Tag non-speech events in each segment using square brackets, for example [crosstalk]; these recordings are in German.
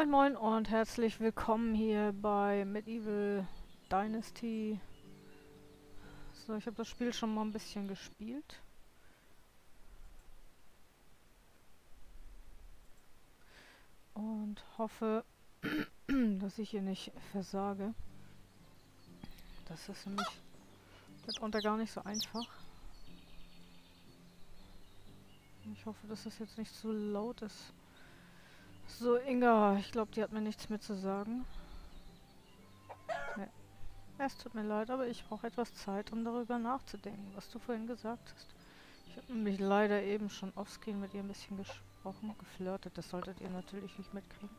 Moin Moin und herzlich willkommen hier bei Medieval Dynasty. So, ich habe das Spiel schon mal ein bisschen gespielt. Und hoffe, [clears throat] dass ich hier nicht versage. Das ist nämlich mitunter gar nicht so einfach. Ich hoffe, dass das jetzt nicht zu laut ist. So, Inga, ich glaube, die hat mir nichts mehr zu sagen. Nee. Es tut mir leid, aber ich brauche etwas Zeit, um darüber nachzudenken, was du vorhin gesagt hast. Ich habe nämlich leider eben schon offscreen mit ihr ein bisschen gesprochen, geflirtet. Das solltet ihr natürlich nicht mitkriegen.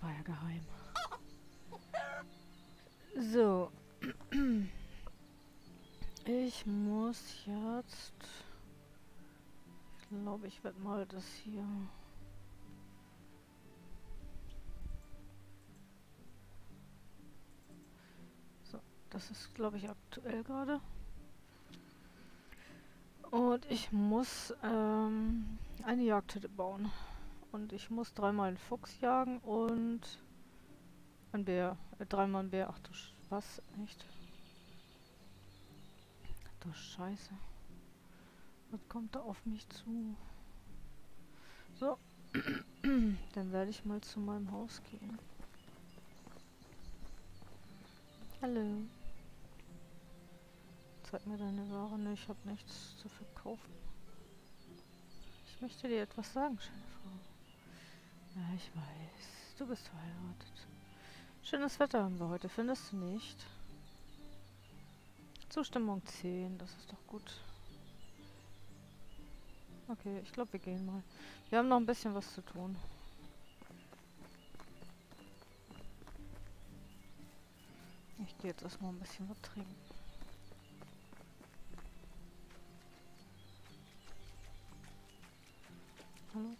War ja geheim. So. Ich muss jetzt... Ich glaube, ich werde mal das hier... Das ist, glaube ich, aktuell gerade. Und ich muss ähm, eine Jagdhütte bauen. Und ich muss dreimal einen Fuchs jagen und ein Bär. Äh, dreimal ein Bär. Ach du Sch was? Echt? Du Scheiße. Was kommt da auf mich zu? So. [clears throat] Dann werde ich mal zu meinem Haus gehen. Hallo. Zeig mir deine Ware. Ne, ich habe nichts zu verkaufen. Ich möchte dir etwas sagen, schöne Frau. Ja, ich weiß. Du bist verheiratet. Schönes Wetter haben wir heute, findest du nicht? Zustimmung 10, das ist doch gut. Okay, ich glaube, wir gehen mal. Wir haben noch ein bisschen was zu tun. Ich gehe jetzt erstmal ein bisschen was trinken. Hallo?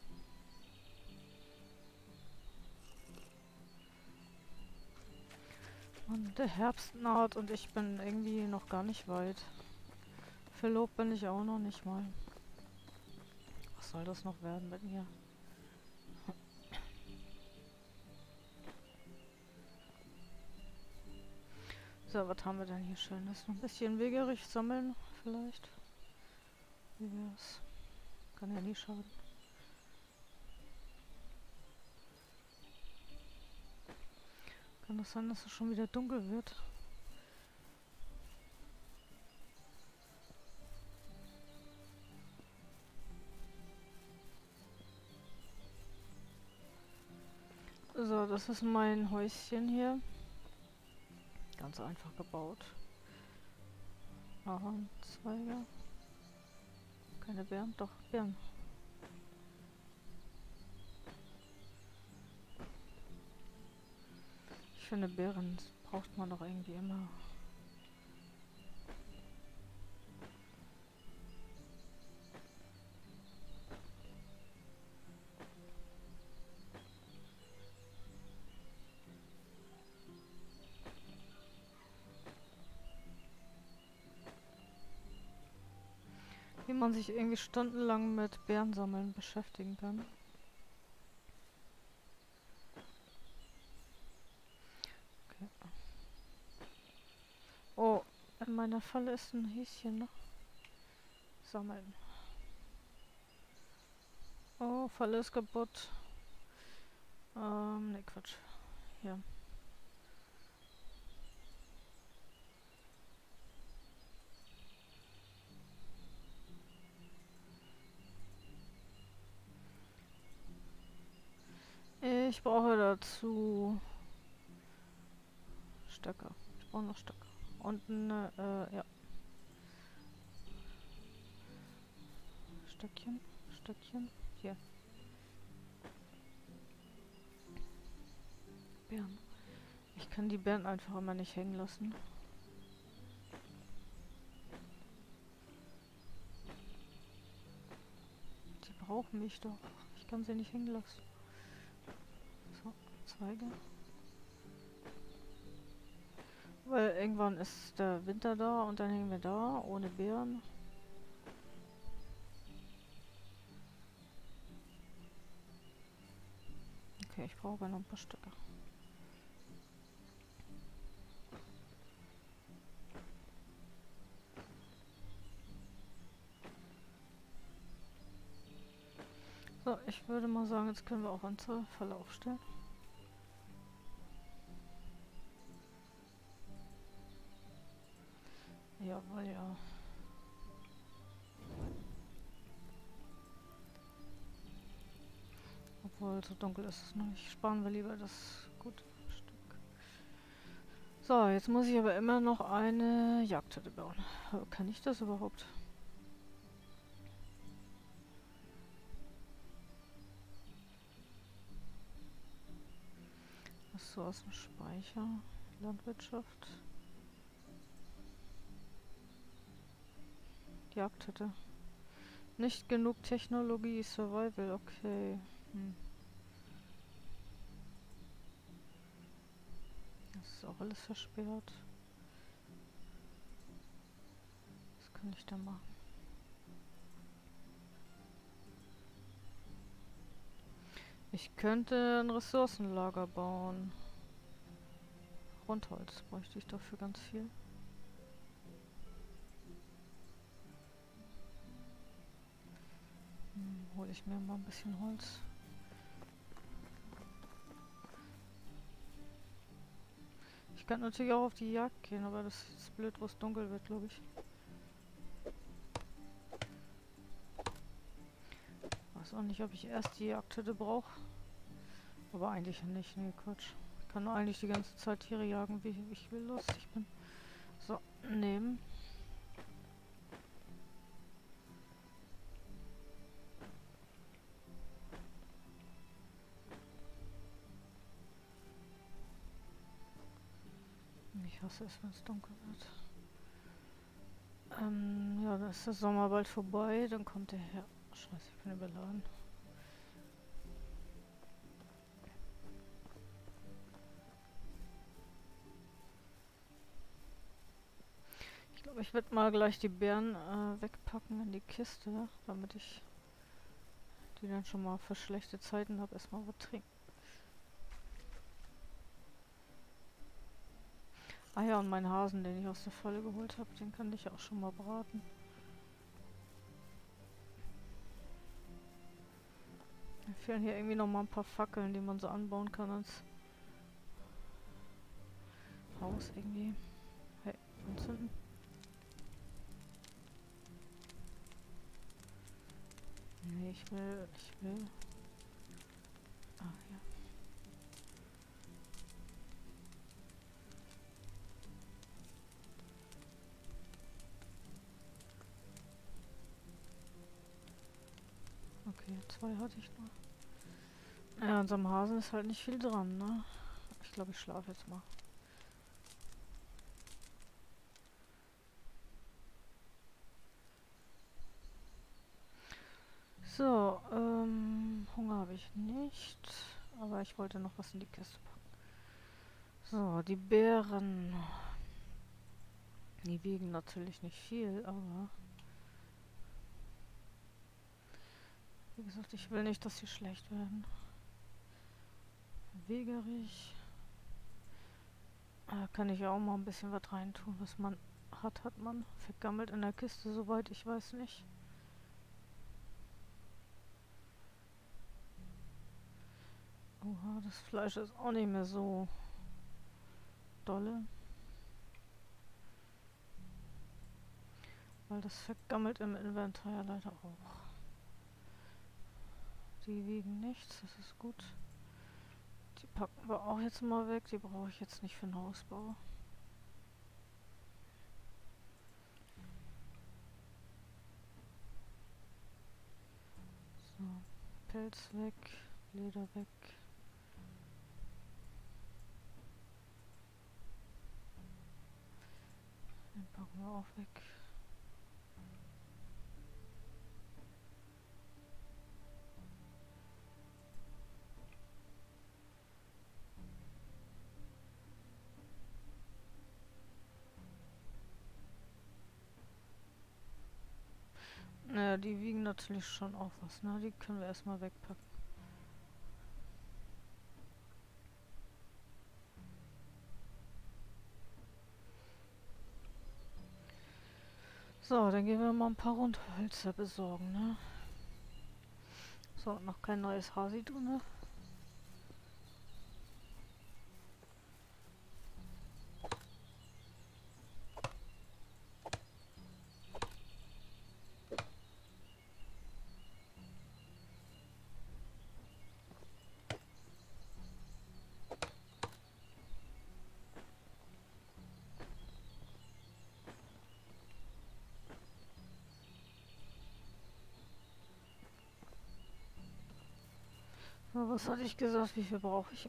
Und der Herbst naht und ich bin irgendwie noch gar nicht weit. Verlobt bin ich auch noch nicht mal. Was soll das noch werden mit mir? So, was haben wir denn hier schönes? Ein bisschen Wegerich sammeln vielleicht? Wie wär's? Kann ja nie schaden. Kann das sein, dass es schon wieder dunkel wird? So, das ist mein Häuschen hier. Ganz einfach gebaut. Ahornzweige. Keine Bären, doch Bären. Finde, Beeren braucht man doch irgendwie immer. Wie man sich irgendwie stundenlang mit Bärensammeln beschäftigen kann. In meiner Falle ist ein Häschen noch. Sammeln. Oh, Falle ist kaputt. Ähm, ne Quatsch. Hier. Ich brauche dazu Stöcke. Ich brauche noch Stöcke. Und ein, äh, ja. Stöckchen, Stöckchen, hier. Bären. Ich kann die Bären einfach immer nicht hängen lassen. Die brauchen mich doch. Ich kann sie nicht hängen lassen. So, Zweige. Weil irgendwann ist der Winter da und dann hängen wir da, ohne Beeren. Okay. Ich brauche noch ein paar Stücke. So, ich würde mal sagen, jetzt können wir auch unsere Verlauf stellen. Jawohl, ja. Obwohl, so dunkel ist es noch nicht. Sparen wir lieber das gute Stück. So, jetzt muss ich aber immer noch eine Jagdhütte bauen. Kann ich das überhaupt? Was so aus dem Speicher? Landwirtschaft. Jagdhütte. Nicht genug Technologie, Survival, okay. Hm. Das ist auch alles versperrt. Was kann ich da machen? Ich könnte ein Ressourcenlager bauen. Rundholz bräuchte ich dafür ganz viel. Hole ich mir mal ein bisschen Holz. Ich kann natürlich auch auf die Jagd gehen, aber das ist blöd, wo es dunkel wird, glaube ich. Weiß auch nicht, ob ich erst die Jagdhütte brauche. Aber eigentlich nicht, nee, Quatsch. Ich kann eigentlich die ganze Zeit Tiere jagen, wie ich will lustig bin. So, nehmen. Ich hasse es, wenn es dunkel wird. Ähm, ja, dann ist der Sommer bald vorbei. Dann kommt der Her... Scheiße, ich bin überladen. Ich glaube, ich werde mal gleich die Beeren äh, wegpacken in die Kiste, damit ich die dann schon mal für schlechte Zeiten habe. Erstmal was trinken. Ah ja, und mein Hasen, den ich aus der Falle geholt habe, den kann ich auch schon mal braten. Mir fehlen hier irgendwie noch mal ein paar Fackeln, die man so anbauen kann als Haus irgendwie. Hey, anzünden. Nee, ich will, ich will. Zwei hatte ich nur. Ja, einem Hasen ist halt nicht viel dran, ne? Ich glaube, ich schlafe jetzt mal. So, ähm, Hunger habe ich nicht. Aber ich wollte noch was in die Kiste packen. So, die Beeren. Die wiegen natürlich nicht viel, aber... Wie gesagt, ich will nicht, dass sie schlecht werden. Wegerig. Da kann ich ja auch mal ein bisschen was reintun. Was man hat, hat man. Vergammelt in der Kiste, soweit ich weiß nicht. Oha, das Fleisch ist auch nicht mehr so dolle. Weil das vergammelt im Inventar leider auch. Die wiegen nichts, das ist gut. Die packen wir auch jetzt mal weg, die brauche ich jetzt nicht für den Hausbau. So, Pelz weg, Leder weg. Den packen wir auch weg. Die wiegen natürlich schon auch was, ne? Die können wir erstmal wegpacken. So, dann gehen wir mal ein paar Rundhölzer besorgen, ne? So, noch kein neues Hasi drin, ne? Was hatte ich gesagt? Wie viel brauche ich?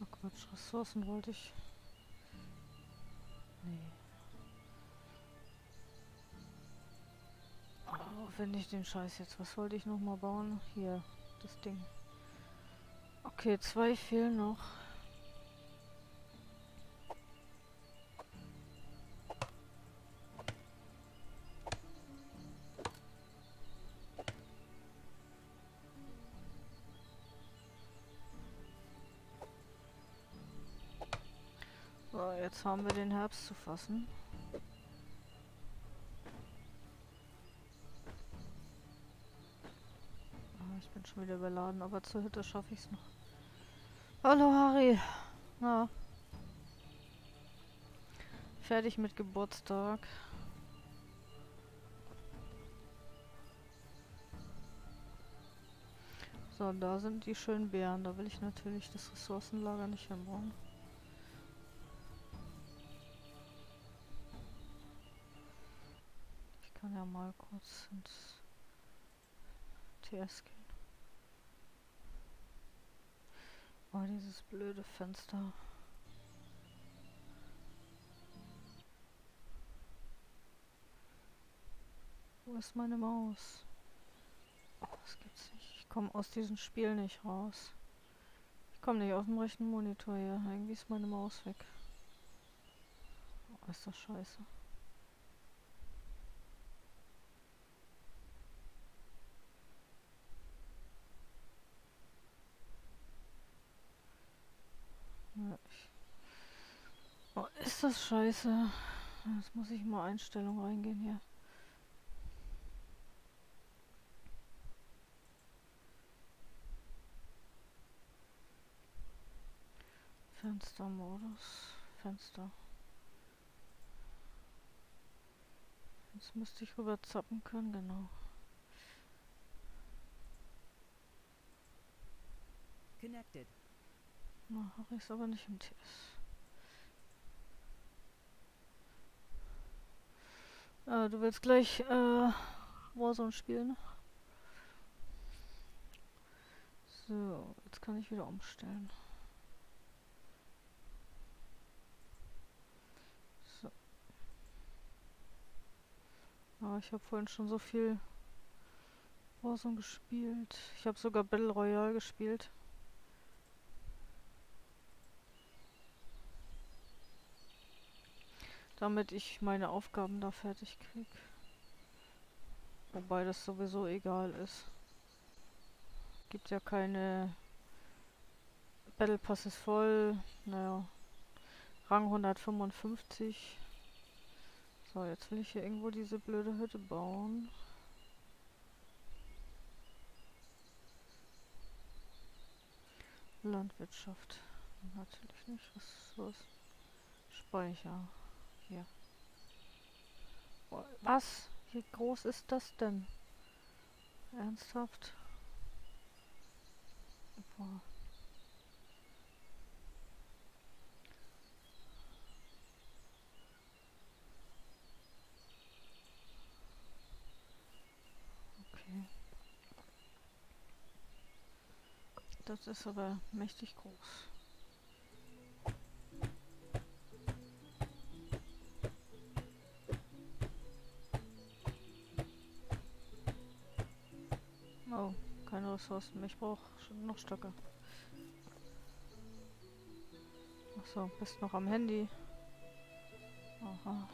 Oh Quatsch, Ressourcen wollte ich. Nee. Oh, wenn ich den Scheiß jetzt. Was wollte ich noch mal bauen? Hier, das Ding. Okay, zwei fehlen noch. Jetzt haben wir den Herbst zu fassen. Ah, ich bin schon wieder überladen, aber zur Hütte schaffe ich es noch. Hallo Harry. Na. Fertig mit Geburtstag. So, da sind die schönen Beeren. Da will ich natürlich das Ressourcenlager nicht hinbauen. Mal kurz ins TS gehen. Oh, dieses blöde Fenster. Wo ist meine Maus? Oh, das gibt's nicht. Ich komme aus diesem Spiel nicht raus. Ich komme nicht auf dem rechten Monitor hier. Irgendwie ist meine Maus weg. Oh, ist das scheiße. Oh, ist das scheiße. Jetzt muss ich mal Einstellungen reingehen hier. Fenstermodus. Fenster. Jetzt müsste ich rüber zappen können, genau. Connected. Na, habe ich es aber nicht im TS. Äh, du willst gleich äh, Warzone spielen? So, jetzt kann ich wieder umstellen. So. Ah, ich habe vorhin schon so viel Warzone gespielt. Ich habe sogar Battle Royale gespielt. Damit ich meine Aufgaben da fertig krieg. Wobei das sowieso egal ist. Gibt ja keine... Battle Pass ist voll. Naja. Rang 155. So, jetzt will ich hier irgendwo diese blöde Hütte bauen. Landwirtschaft. Natürlich nicht. Was, was? Speicher. Was? Wie groß ist das denn? Ernsthaft? Boah. Das ist aber mächtig groß. Ressourcen. Ich brauche noch Stöcke. Achso, bist noch am Handy. Aha.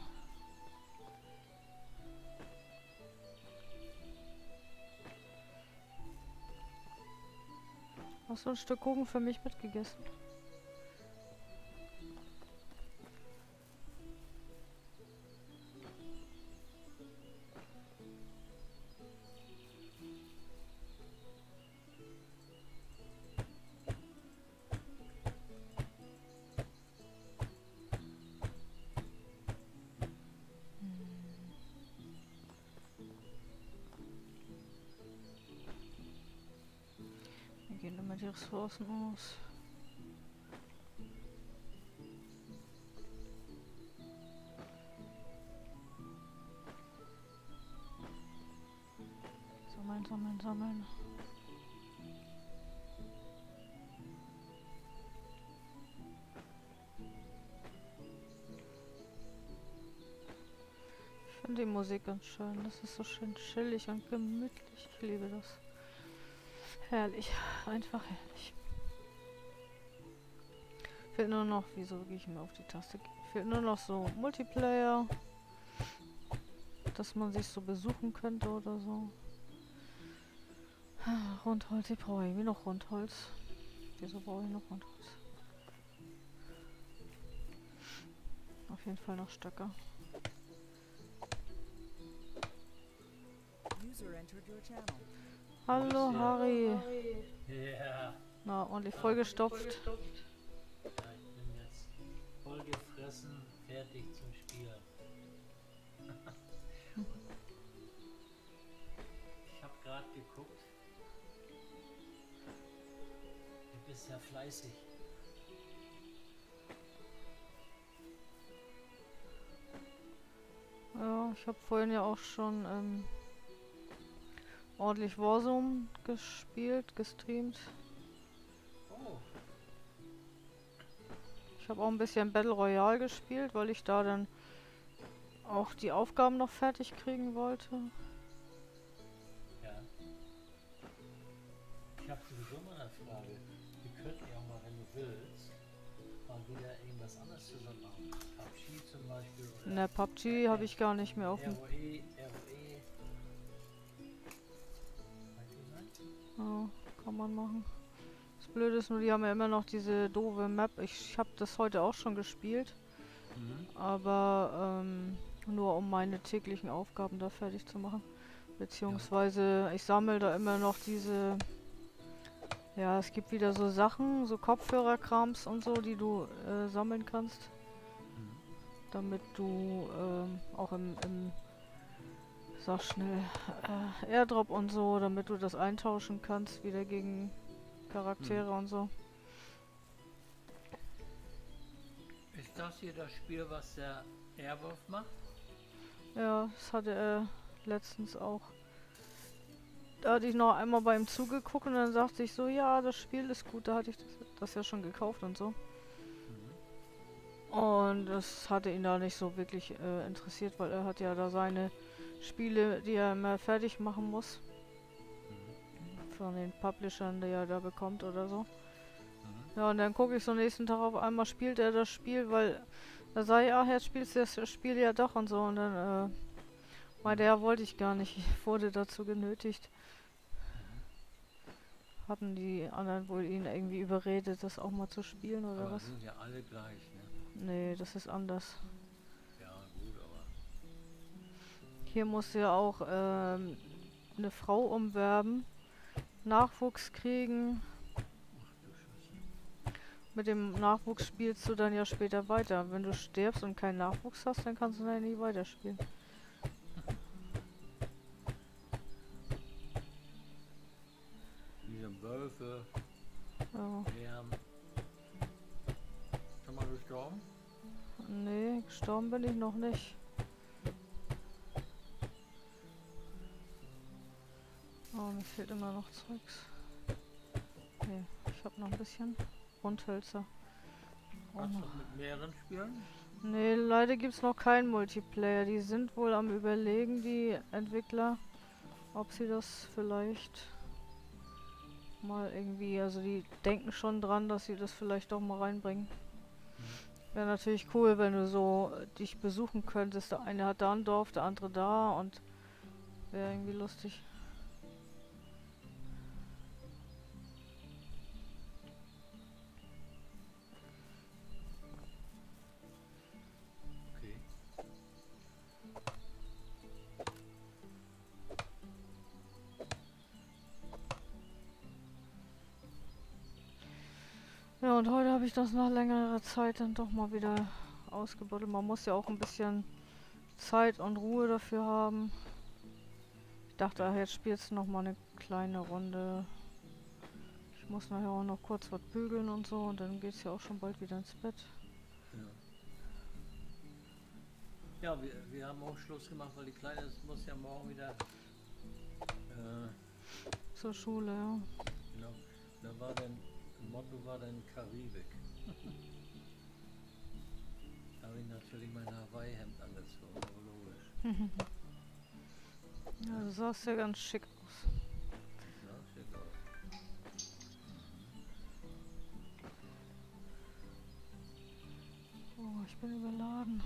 Hast du ein Stück Kuchen für mich mitgegessen? Ressourcen aus? Sammeln, sammeln, sammeln. Ich finde die Musik ganz schön. Das ist so schön chillig und gemütlich. Ich liebe das. Herrlich. Einfach herrlich. Fehlt nur noch, wieso gehe ich mir auf die Taste? Fehlt nur noch so Multiplayer. Dass man sich so besuchen könnte oder so. Rundholz, ich brauche irgendwie noch Rundholz. Wieso brauche ich noch Rundholz? Auf jeden Fall noch Stöcke. User entered your channel. Hallo. Harry. Ja, Na, ordentlich vollgestopft. ja, ich bin jetzt voll gefressen, fertig zum Spielen. [laughs] ich habe gerade geguckt. Du bist ja fleißig. Ja, ich habe vorhin ja auch schon ähm, ordentlich Warzone gespielt, gestreamt. Oh, Ich habe auch ein bisschen Battle Royale gespielt, weil ich da dann auch die Aufgaben noch fertig kriegen wollte. ja. Ich habe sowieso mal eine Frage. Wir könnten ja auch mal, wenn du willst, mal wieder irgendwas anderes zusammen machen. PUBG zum Beispiel oder Ne, PUBG habe ich gar nicht mehr auf dem. Ja, kann man machen. Das Blöde ist nur, die haben ja immer noch diese doofe Map. Ich habe das heute auch schon gespielt, aber ähm, nur um meine täglichen Aufgaben da fertig zu machen. Beziehungsweise ich sammle da immer noch diese. Ja, es gibt wieder so Sachen, so Kopfhörerkrams und so, die du äh, sammeln kannst, damit du ähm, auch im, im sag schnell, äh, Airdrop und so, damit du das eintauschen kannst wieder gegen Charaktere und so. Ist das hier das Spiel, was der Airwolf macht? Ja, das hatte er letztens auch. Da hatte ich noch einmal bei ihm zugeguckt und dann sagte ich so, ja, das Spiel ist gut, da hatte ich das, das ja schon gekauft und so. Und das hatte ihn da nicht so wirklich äh, interessiert, weil er hat ja da seine Spiele, die er immer fertig machen muss. Von den Publishern, die er da bekommt oder so. Ja, und dann gucke ich so nächsten Tag auf einmal, spielt er das Spiel, weil da sage ich, ach, jetzt spielst du das Spiel ja doch und so. Und dann, äh, meinte er, wollte ich gar nicht. Ich wurde dazu genötigt. Hatten die anderen wohl ihn irgendwie überredet, das auch mal zu spielen oder Aber was? sind ja alle gleich, ne? Nee, das ist anders. Hier muss ja auch ähm, eine Frau umwerben, Nachwuchs kriegen. Mit dem Nachwuchs spielst du dann ja später weiter. Wenn du stirbst und keinen Nachwuchs hast, dann kannst du dann nie weiterspielen. Diese Wölfe, Ja. Bären. Schon mal gestorben? Nee, gestorben bin ich noch nicht. Oh, mir fehlt immer noch Zeugs. Nee, ich habe noch ein bisschen Rundhölzer. Oh, Kannst du noch. mit mehreren spielen? Nee, leider gibt's noch keinen Multiplayer. Die sind wohl am überlegen, die Entwickler, ob sie das vielleicht mal irgendwie, also die denken schon dran, dass sie das vielleicht doch mal reinbringen. Wäre natürlich cool, wenn du so äh, dich besuchen könntest. Der eine hat da ein Dorf, der andere da und wäre irgendwie lustig. Und heute habe ich das nach längerer Zeit dann doch mal wieder ausgebuddelt. Man muss ja auch ein bisschen Zeit und Ruhe dafür haben. Ich dachte, ach, jetzt spielst du noch mal eine kleine Runde. Ich muss nachher auch noch kurz was bügeln und so und dann geht's ja auch schon bald wieder ins Bett. Ja, ja wir, wir haben auch Schluss gemacht, weil die Kleine muss ja morgen wieder äh, Zur Schule, ja. Genau. Da war dann, Motto war dann Karibik. [laughs] da habe ich natürlich mein Hawaii-Hemd angezogen, aber logisch. [laughs] Ja, du sahst ja ganz schick aus. Ja, schick aus. Oh, ich bin überladen.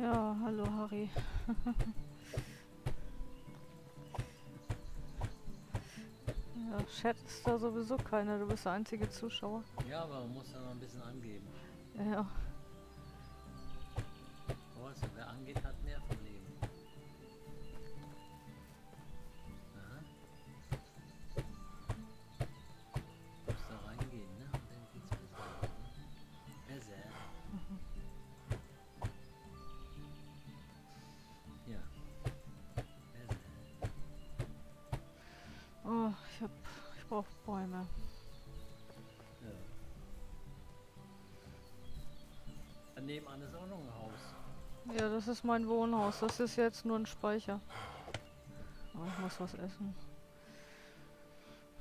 Ja, hallo Harry. [laughs] ja, Chat ist da sowieso keiner, du bist der einzige Zuschauer. Ja, aber man muss ja noch ein bisschen angeben. Ja, hab, ich brauch Bäume. Ja. Daneben an ist auch noch ein Haus. Ja, das ist mein Wohnhaus. Das ist jetzt nur ein Speicher. Aber ich muss was essen.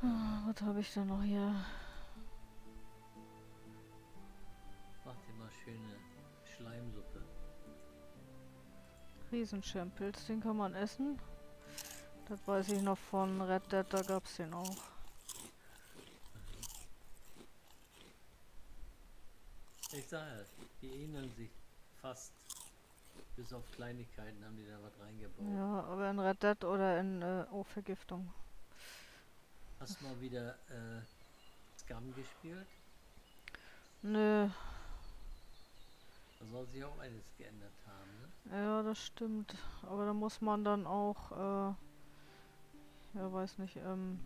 Ah, Was habe ich denn noch hier? Mach dir mal schöne Schleimsuppe. Riesenschempels, den kann man essen. Das weiß ich noch von Red Dead, da gab's den auch. Ich sage, die ähneln sich fast. Bis auf Kleinigkeiten haben die da was reingebaut. Ja, aber in Red Dead oder in äh, oh, Vergiftung. Hast du mal wieder äh, Scum gespielt? Nö, Da soll sich auch eines geändert haben, ne? ja, das stimmt. Aber da muss man dann auch, äh, ja, weiß nicht, ähm,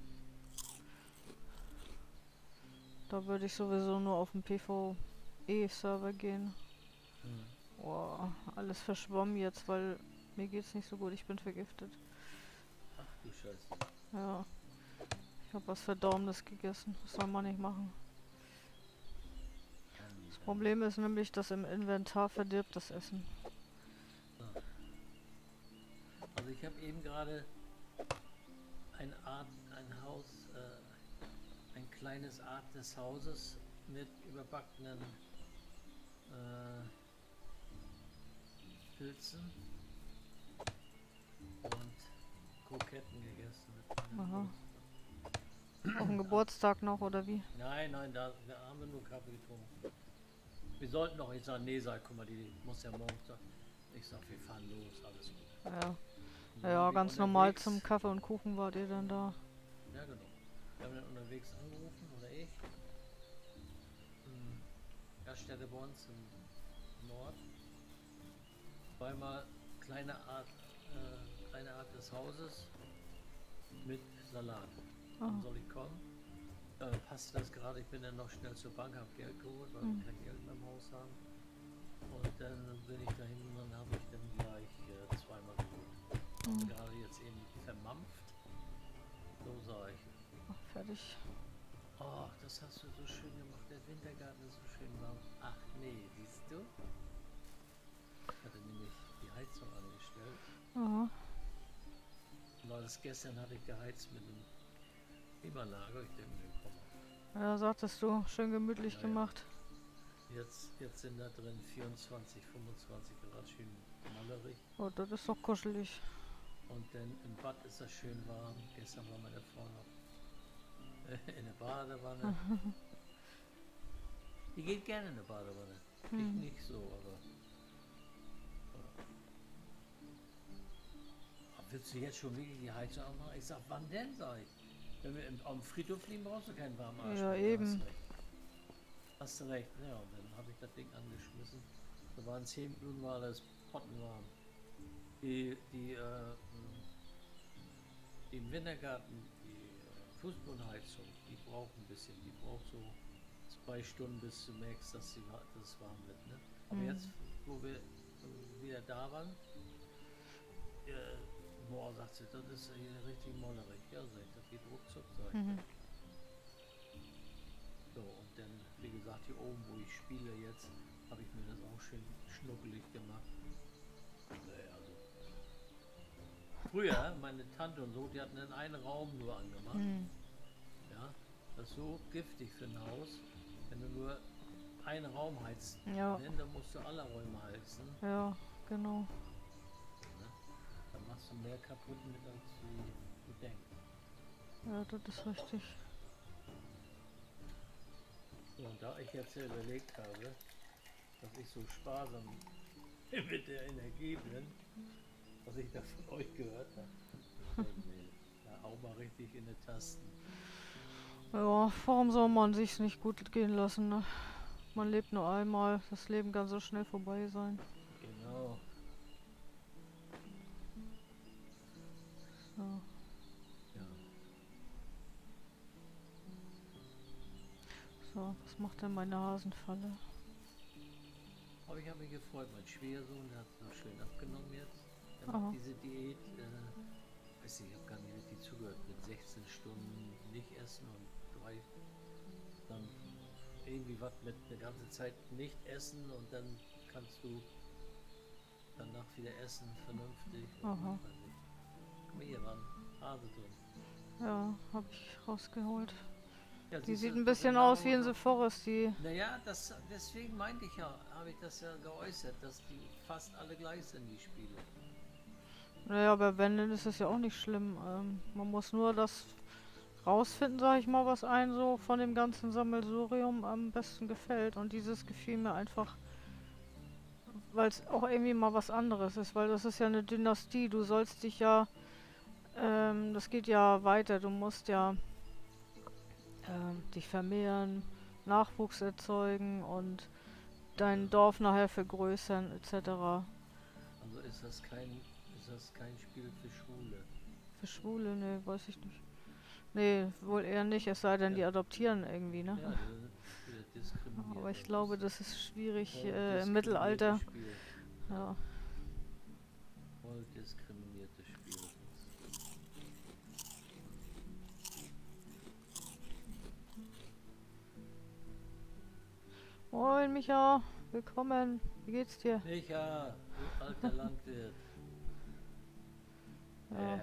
da würde ich sowieso nur auf den PvE-Server gehen. Hm. Boah, alles verschwommen jetzt, weil mir geht's nicht so gut. Ich bin vergiftet. Ach du Scheiße. Ja. Ich habe was Verdorbenes gegessen. Das soll man nicht machen. Das Problem ist nämlich, dass im Inventar verdirbt das Essen. Also ich habe eben gerade ein Art, ein Haus, äh, ein kleines Art des Hauses mit überbackenen äh, Pilzen und Kroketten gegessen. Aha. Auf dem Geburtstag noch, oder wie? Nein, nein, da, da haben wir nur Kaffee getrunken. Wir sollten noch, ich sage, nee, sag, guck mal, die muss ja morgen sagen. Ich sag, wir fahren los, alles gut. Ja. Ja, wir ganz normal zum Kaffee und Kuchen wart ihr dann da. Ja, genau. Wir haben dann unterwegs angerufen, oder ich. Gaststätte bei uns im Nord. Zweimal kleine Art, äh, kleine Art des Hauses mit Salat. Wann Ah. soll ich kommen? Äh, passt das gerade? Ich bin dann noch schnell zur Bank, habe Geld geholt, weil Mhm. wir kein Geld mehr im Haus haben. Und dann bin ich dahin und dann habe ich dann gleich äh, zweimal geholt. Mhm. gerade jetzt eben vermampft. So sah ich. Ach, fertig. Oh, das hast du so schön gemacht. Der Wintergarten ist so schön warm. Ach nee, siehst du? Ich hatte nämlich die Heizung angestellt. Aha. Weil das gestern hatte ich geheizt mit dem Klimaanlage. Ich denke mir, komm. Ja, sagtest du, schön gemütlich Ja, ja. gemacht. Jetzt, jetzt sind da drin 24, 25 Grad, schön mallerig. Oh, das ist doch kuschelig. Und dann im Bad ist das schön warm. Gestern waren wir davor noch [laughs] in der Badewanne. [laughs] Die geht gerne in eine Badewanne. Ich Hm. nicht so, aber. Willst du jetzt schon wirklich die Heizung anmachen? Ich sag, wann denn, ich. Wenn wir im, am Friedhof liegen, brauchst du keinen warmen Arsch. Ja, mehr. eben. Hast recht. Hast du recht. Ja, und dann habe ich das Ding angeschmissen. Da waren 10 Minuten, war alles pottenwarm. Die, die, äh, die im Wintergarten, Fußbodenheizung, die braucht ein bisschen. Die braucht so zwei Stunden bis du merkst, dass, sie, warm wird. Ne? Aber Mhm. jetzt, wo wir wieder da waren, äh, boah, sagt sie, das ist hier richtig mollerig. Ja, sag ich, das geht ruckzuck, sag ich. Mhm. So, und dann, wie gesagt, hier oben, wo ich spiele jetzt, habe ich mir das auch schön schnuckelig gemacht. Nee, also. Früher, meine Tante und so, die hatten dann einen Raum nur angemacht. Hm. Ja, das ist so giftig für ein Haus, wenn du nur einen Raum heizt. Ja, Denn dann musst du alle Räume heizen. ja, genau. Dann machst du mehr kaputt mit, als du, du denkst. Ja, das ist richtig. So, und da ich jetzt ja überlegt habe, dass ich so sparsam [laughs] mit der Energie bin, was ich da von euch gehört habe, da hau mal richtig in die Tasten. Ja, warum soll man sich's nicht gut gehen lassen, ne? Man lebt nur einmal, das Leben kann so schnell vorbei sein. Genau. So. Ja. So, was macht denn meine Hasenfalle? Aber ich habe mich gefreut, mein Schwiegersohn, der hat so schön abgenommen jetzt. Der Aha. macht diese Diät, äh, weiß nicht, ich habe gar nicht richtig zugehört, mit 16 Stunden nicht essen und drei, dann irgendwie was mit eine ganze Zeit nicht essen und dann kannst du danach wieder essen, vernünftig. Aha. mal hier, ein Hase drin. Ja, habe ich rausgeholt. Ja, Die sieht ein bisschen aus wie in The Forest, die. naja, das, deswegen meinte ich ja, habe ich das ja geäußert, dass die fast alle gleich sind, die Spiele. Naja, aber wenn, dann ist es ja auch nicht schlimm. Ähm, man muss nur das rausfinden, sag ich mal, was einem so von dem ganzen Sammelsurium am besten gefällt. Und dieses gefiel mir einfach, weil es auch irgendwie mal was anderes ist, weil das ist ja eine Dynastie. Du sollst dich ja, ähm, das geht ja weiter. Du musst ja ähm, dich vermehren, Nachwuchs erzeugen und dein Dorf nachher vergrößern etc. Also ist das kein, das kein Spiel für Schwule. Für Schwule, ne, weiß ich nicht. Nee, wohl eher nicht, es sei denn, die Ja. adoptieren irgendwie, ne? Ja. Aber ich glaube, das ist schwierig äh, im Mittelalter. Spiel. Ja. Voll diskriminiertes Spiel. Moin, Micha. Willkommen. Wie geht's dir? Micha, du alter Landwirt. Ja. Äh,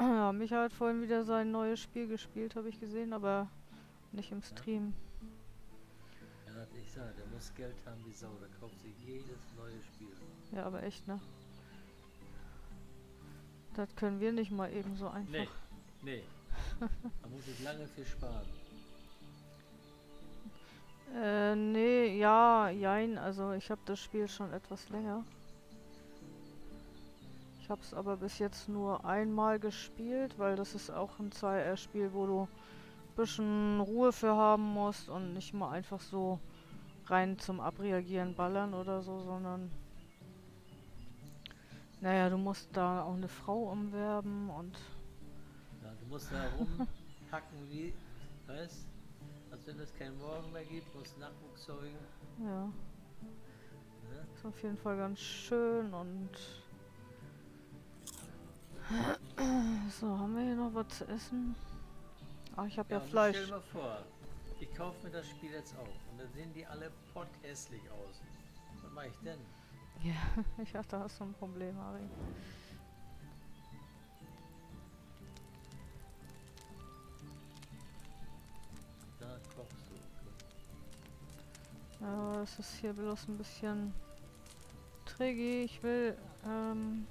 ja, Micha hat vorhin wieder sein neues Spiel gespielt, habe ich gesehen, aber nicht im Stream. ja, ich sag, der muss Geld haben wie Sau, der kauft sich jedes neue Spiel. Ja, aber echt, ne? Das können wir nicht mal eben so einfach. Nee, nee. Da muss ich lange für sparen. Äh, nee, ja, jein. Also ich habe das Spiel schon etwas länger. Ich habe es aber bis jetzt nur einmal gespielt, weil das ist auch ein 2R-Spiel, wo du ein bisschen Ruhe für haben musst und nicht mal einfach so rein zum Abreagieren ballern oder so, sondern naja, du musst da auch eine Frau umwerben und Ja, du musst da rumhacken wie, weißt als wenn es keinen Morgen mehr gibt, musst Nachwuchs zeugen. ja, Ne? ist auf jeden Fall ganz schön und so, haben wir hier noch was zu essen? Ach, ich habe ja, und Fleisch. Stell dir mal vor, ich kaufe mir das Spiel jetzt auf und dann sehen die alle potthässlich aus. Was mache ich denn? Ja, [laughs] ich dachte, da hast du ein Problem, Ari. Da kochst du. Ja, es ist hier bloß ein bisschen tricky. Ich will, ähm...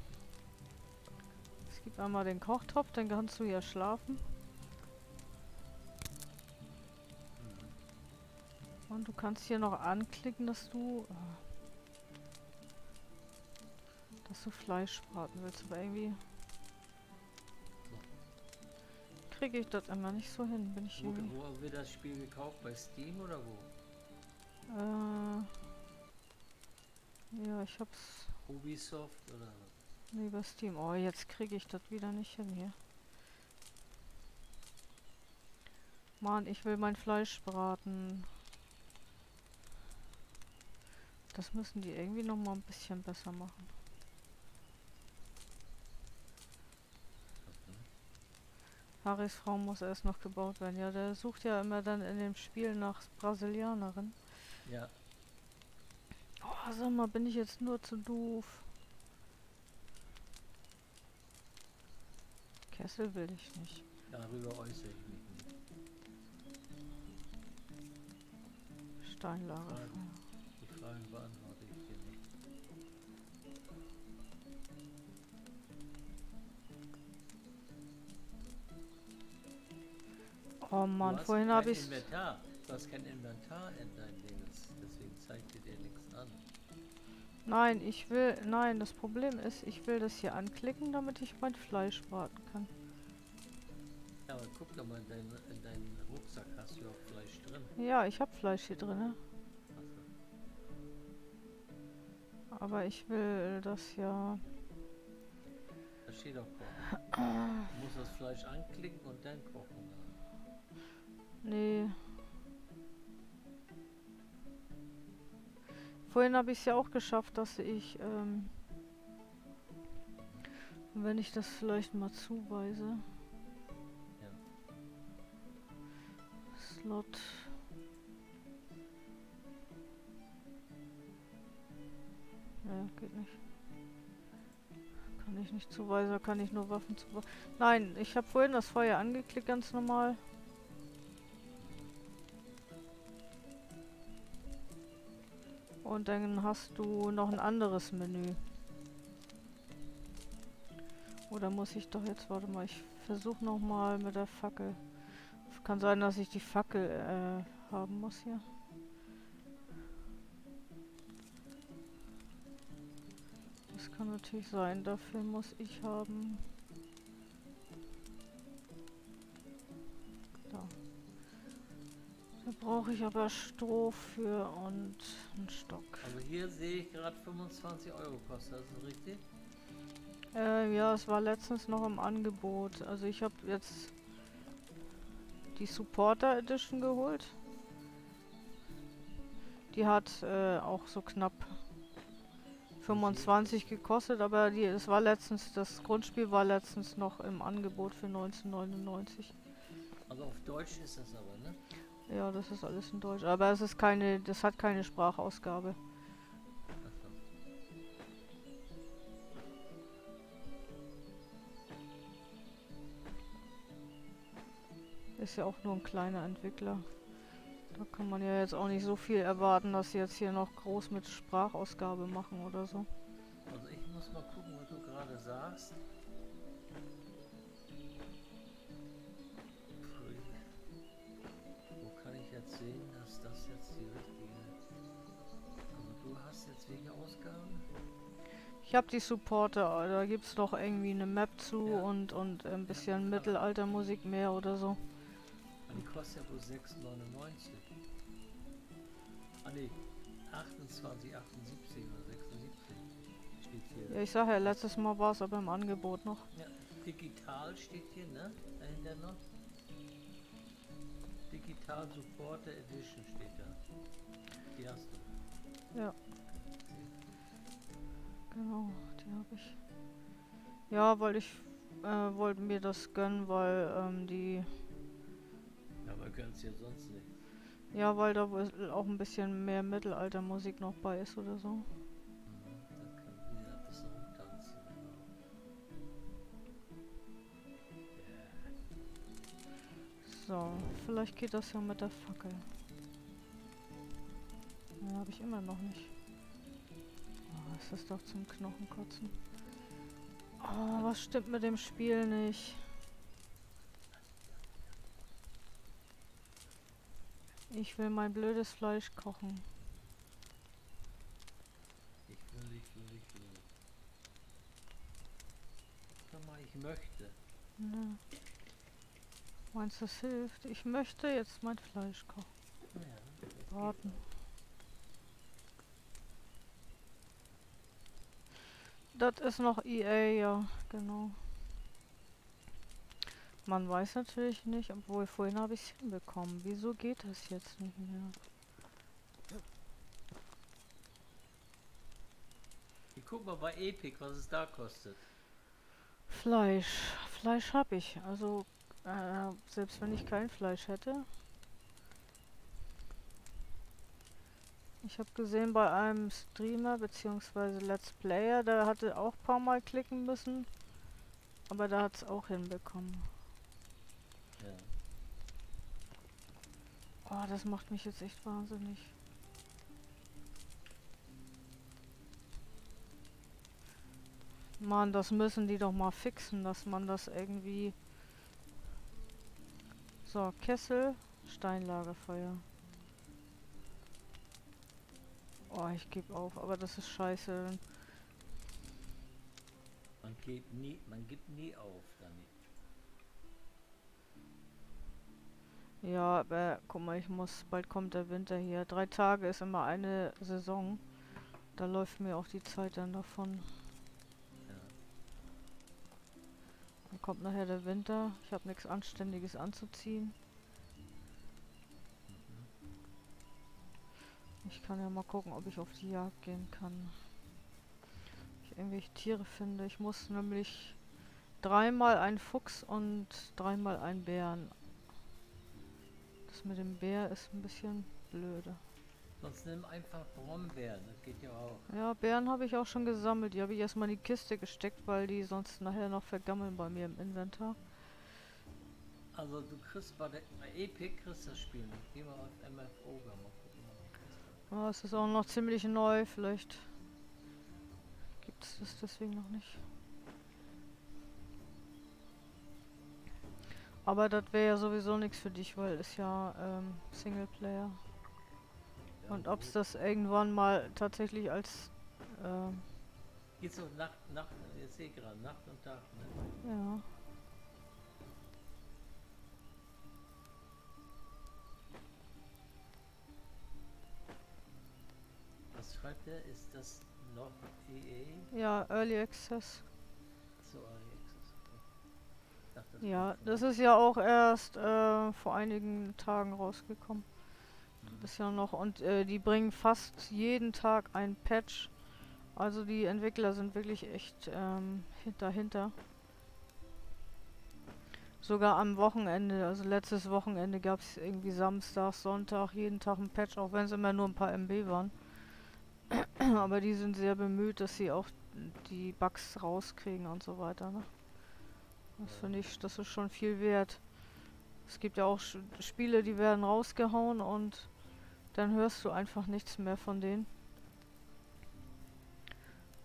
Gibt einmal den Kochtopf, dann kannst du hier schlafen. Und du kannst hier noch anklicken, dass du... äh, Dass du Fleisch braten willst, aber irgendwie... Kriege ich das immer nicht so hin, bin ich Wo, irgendwie... wo haben wir das Spiel gekauft? Bei Steam oder wo? Äh, ja, ich hab's... Ubisoft oder Nee, bei Steam. Oh, jetzt kriege ich das wieder nicht hin hier. Mann, ich will mein Fleisch braten. Das müssen die irgendwie noch mal ein bisschen besser machen. Harrys Frau muss erst noch gebaut werden. Ja, der sucht ja immer dann in dem Spiel nach Brasilianerin. Ja, Oh, sag mal, bin ich jetzt nur zu doof. Kessel will ich nicht. darüber äußere ich mich nicht. Steinlager. Fragen. Die Fragen beantworte ich dir nicht. Oh Mann, vorhin habe ich Inventar. Du hast kein Inventar in deinem Nein, ich will. Nein, das Problem ist, ich will das hier anklicken, damit ich mein Fleisch braten kann. Ja, aber guck doch mal in deinen, in deinen Rucksack, hast du auch Fleisch drin? Ja, ich habe Fleisch hier drin, Achso. aber ich will das ja. Da steht doch kochen. [clears throat] Du musst das Fleisch anklicken und dann kochen. Nee. Vorhin habe ich es ja auch geschafft, dass ich, ähm, wenn ich das vielleicht mal zuweise. Ja. Slot. Ja, geht nicht. Kann ich nicht zuweisen, kann ich nur Waffen zuweisen. Nein, ich habe vorhin das Feuer angeklickt, ganz normal. Und dann hast du noch ein anderes Menü. Oder muss ich doch jetzt, warte mal, ich versuche noch mal mit der Fackel. Kann sein, dass ich die Fackel äh, haben muss hier. Das kann natürlich sein. Dafür muss ich haben. Brauche ich aber Stroh für und einen Stock. Also hier sehe ich gerade 25 Euro kostet, das ist richtig? Äh, ja, es war letztens noch im Angebot. Also ich habe jetzt die Supporter Edition geholt. Die hat äh, auch so knapp 25 gekostet, aber die, es war letztens, das Grundspiel war letztens noch im Angebot für 1999. Also auf Deutsch ist das aber, ne? Ja, das ist alles in Deutsch. Aber es ist keine, das hat keine Sprachausgabe. Ist ja auch nur ein kleiner Entwickler. Da kann man ja jetzt auch nicht so viel erwarten, dass sie jetzt hier noch groß mit Sprachausgabe machen oder so. Also ich muss mal gucken, was du gerade sagst. Ich habe die Supporter, da gibt es doch irgendwie eine Map zu Ja. und, und ein bisschen aber- Mittelaltermusik mehr oder so. Die kostet ja wohl 6,99. Ah ne, 28, 78 oder 76 steht hier. Ja, ich sag ja, letztes Mal war es aber im Angebot noch. Ja, digital steht hier, ne? Dahinter noch. Digital Supporter Edition steht da. Die hast du. Ja. Genau, die habe ich. Ja, weil ich äh, wollte mir das gönnen, weil ähm, die. Ja, aber kannst ja sonst nicht. Ja, weil da wohl auch ein bisschen mehr Mittelaltermusik noch bei ist oder so. Rumtanzen. So, vielleicht geht das ja mit der Fackel. Ja, habe ich immer noch nicht. Oh, ist das doch zum Knochenkotzen. Oh, was stimmt mit dem Spiel nicht? Ich will mein blödes Fleisch kochen. Ich will, ich will, ich will. Sag mal, ich möchte. Ne. Meinst du, das hilft? Ich möchte jetzt mein Fleisch kochen. Ja, das geht Braten. Das ist noch EA, ja, genau. Man weiß natürlich nicht, obwohl vorhin habe ich es hinbekommen. Wieso geht das jetzt nicht mehr? Ich guck mal bei Epic, was es da kostet. Fleisch. Fleisch habe ich. Also, äh, selbst wenn ich kein Fleisch hätte. Ich habe gesehen bei einem Streamer bzw. Let's Player, der hatte auch ein paar Mal klicken müssen. Aber da hat es auch hinbekommen. Ja. Oh, das macht mich jetzt echt wahnsinnig. Mann, das müssen die doch mal fixen, dass man das irgendwie... So, Kessel, Steinlagerfeuer. Oh, ich gebe auf, aber das ist scheiße. Man geht nie, man gibt nie auf damit. Ja, aber guck mal, ich muss, bald kommt der Winter hier. Drei Tage ist immer eine Saison. Da läuft mir auch die Zeit dann davon. Ja. Dann kommt nachher der Winter. Ich habe nichts Anständiges anzuziehen. Ich kann ja mal gucken, ob ich auf die Jagd gehen kann. Ich irgendwelche Tiere finde. Ich muss nämlich dreimal einen Fuchs und dreimal einen Bären. Das mit dem Bär ist ein bisschen blöde. Sonst nimm einfach Brombeeren, das geht ja auch. Ja, Bären habe ich auch schon gesammelt. Die habe ich erstmal in die Kiste gesteckt, weil die sonst nachher noch vergammeln bei mir im Inventar. Also du kriegst bei, der, bei Epic kriegst das Spiel. Geh mal auf MFO, ob Aber es ist auch noch ziemlich neu. Vielleicht gibt es das deswegen noch nicht. Aber das wäre ja sowieso nichts für dich, weil es ja ähm, Singleplayer. Und ob es das irgendwann mal tatsächlich als ähm, Geht so Nacht, Nacht, jetzt sehe ich gerade, Nacht und Tag, ne? ja. Schreibt er? Ist das noch EA? Ja, Early Access. So, Access. Ich dachte, das Ja, das ist ja auch erst äh, vor einigen Tagen rausgekommen. Mhm. Ist ja noch und äh, die bringen fast jeden Tag ein Patch. Also die Entwickler sind wirklich echt ähm, hin- dahinter. Sogar am Wochenende, also letztes Wochenende gab es irgendwie Samstag, Sonntag, jeden Tag ein Patch, auch wenn es immer nur ein paar MB waren. [clears throat] Aber die sind sehr bemüht, dass sie auch die Bugs rauskriegen und so weiter. Ne? Das finde ich, das ist schon viel wert. Es gibt ja auch Spiele, die werden rausgehauen und dann hörst du einfach nichts mehr von denen.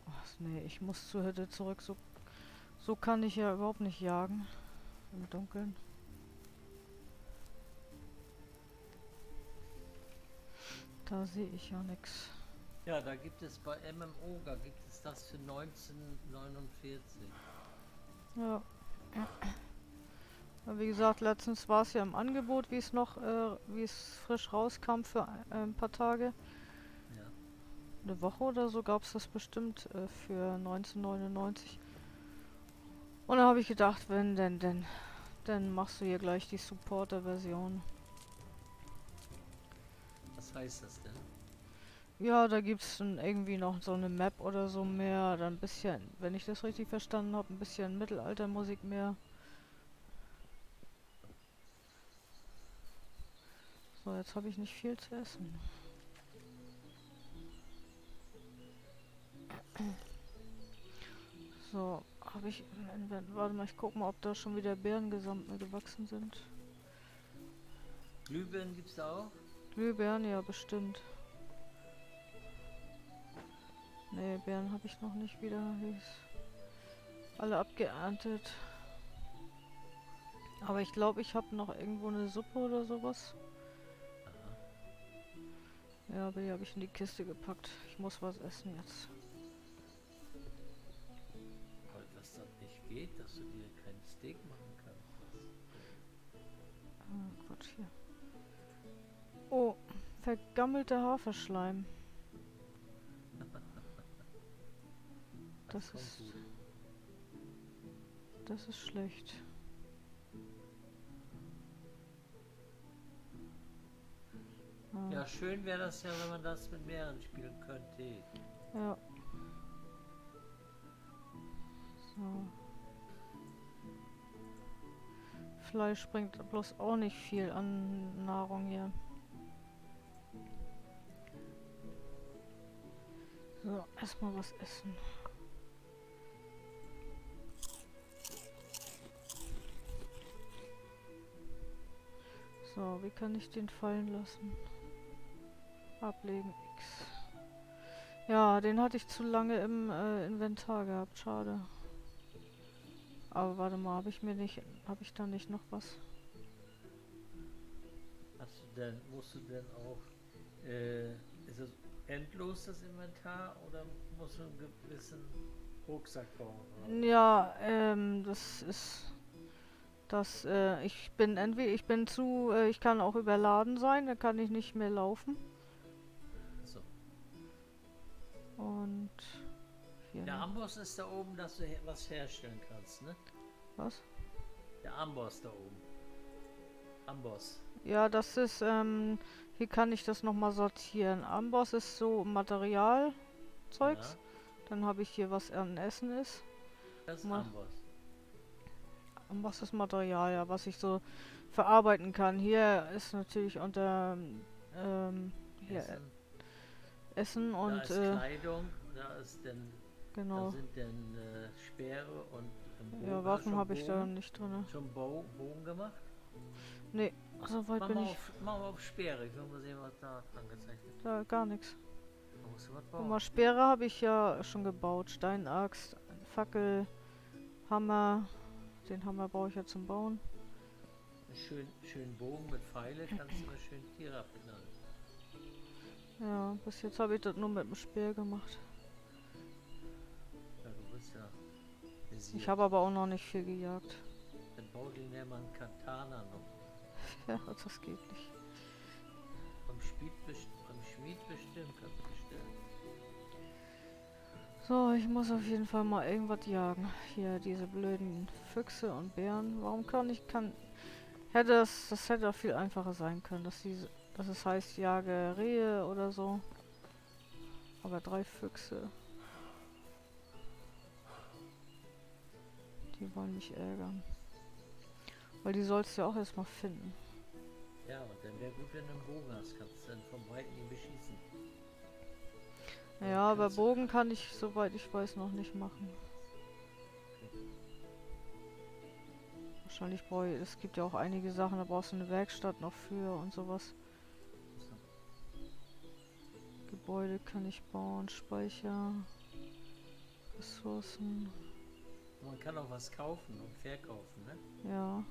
Ach nee, ich muss zur Hütte zurück. So, so kann ich ja überhaupt nicht jagen. Im Dunkeln. Da sehe ich ja nichts. Ja, da gibt es bei MMO, da gibt es das für 1949. Ja. Wie gesagt, letztens war es ja im Angebot, wie es noch, äh, wie es frisch rauskam für ein, ein paar Tage. Ja. Eine Woche oder so gab es das bestimmt äh, für 1999. Und da habe ich gedacht, wenn denn, denn, dann machst du hier gleich die Supporter-Version. Was heißt das denn? Ja, da gibt es dann irgendwie noch so eine Map oder so mehr. Dann ein bisschen, wenn ich das richtig verstanden habe, ein bisschen Mittelaltermusik mehr. So, jetzt habe ich nicht viel zu essen. So, habe ich Warte mal, ich guck mal, ob da schon wieder Beeren gesamt gewachsen sind. Glühbirnen gibt es da auch? Glühbeeren, ja, bestimmt. Nee, Beeren habe ich noch nicht wieder. Alle abgeerntet. Aber ich glaube, ich habe noch irgendwo eine Suppe oder sowas. Ja, aber die habe ich in die Kiste gepackt. Ich muss was essen jetzt. Weil das dann nicht geht, dass du dir kein Steak machen kannst. Ah, Quatsch hier. Oh, vergammelter Haferschleim. Das ist-. Das ist schlecht. Ah, Ja, schön wäre das ja, wenn man das mit mehreren spielen könnte. ja. So. Fleisch bringt bloß auch nicht viel an Nahrung hier. So, erstmal was essen. So, wie kann ich den fallen lassen? Ablegen X. Ja, den hatte ich zu lange im äh, Inventar gehabt, schade. Aber warte mal, habe ich mir nicht, habe ich da nicht noch was? Hast du denn, musst du denn auch, äh, ist es endlos das Inventar oder musst du einen gewissen Rucksack bauen? oder? Ja, ähm, das ist, das, äh, ich bin entweder, ich bin zu, äh, ich kann auch überladen sein, dann kann ich nicht mehr laufen. So. Und hier, Der noch- Amboss ist da oben, dass du was herstellen kannst, ne? was? Der Amboss da oben. Amboss. Ja, das ist, ähm, hier kann ich das nochmal sortieren. Amboss ist so Materialzeugs. Ja, Dann habe ich hier, was an Essen ist. das ist Mal- Amboss. Amboss ist Material, ja, was ich so verarbeiten kann. Hier ist natürlich unter, ähm, hier Essen. Essen da und, ist äh, Kleidung, da ist denn, da genau. sind denn äh, Speere und ein Bogen. Ja, Waffen habe ich da nicht drin. Schon Bo Bogen gemacht? Nee, so weit Mach bin ich. auf, mach mal auf Speere, ich will mal sehen, was da angezeigt wird. Da gar nichts. Da was Guck mal, Speere habe ich ja schon gebaut. Steinaxt, Fackel, Hammer. Den Hammer brauche ich ja zum Bauen. Schön, schönen Bogen mit Pfeile kannst du mal schön Tiere abknallen. Ja, bis jetzt habe ich das nur mit dem Speer gemacht. Ja, du bist ja. Ich habe aber auch noch nicht viel gejagt. Dann bau dir ja mal einen Katana noch. [laughs] Ja, das geht nicht. Beim Schmied, best beim Schmied bestimmt kannst. So, ich muss auf jeden Fall mal irgendwas jagen. Hier, diese blöden Füchse und Bären. Warum kann ich, kann... Hätte das, das hätte auch viel einfacher sein können, dass diese, dass es heißt, jage Rehe oder so. Aber drei Füchse. Die wollen mich ärgern. Weil die sollst du ja auch erstmal finden. Ja, und dann wäre gut, wenn du einen Bogen hast, kannst du dann vom Weiten Ja, aber Bogen kann ich, soweit ich weiß, noch nicht machen. Wahrscheinlich brauche ich, es gibt ja auch einige Sachen, da brauchst du eine Werkstatt noch für und sowas. So. Gebäude kann ich bauen, Speicher, Ressourcen, Man kann auch was kaufen und verkaufen, ne? ja.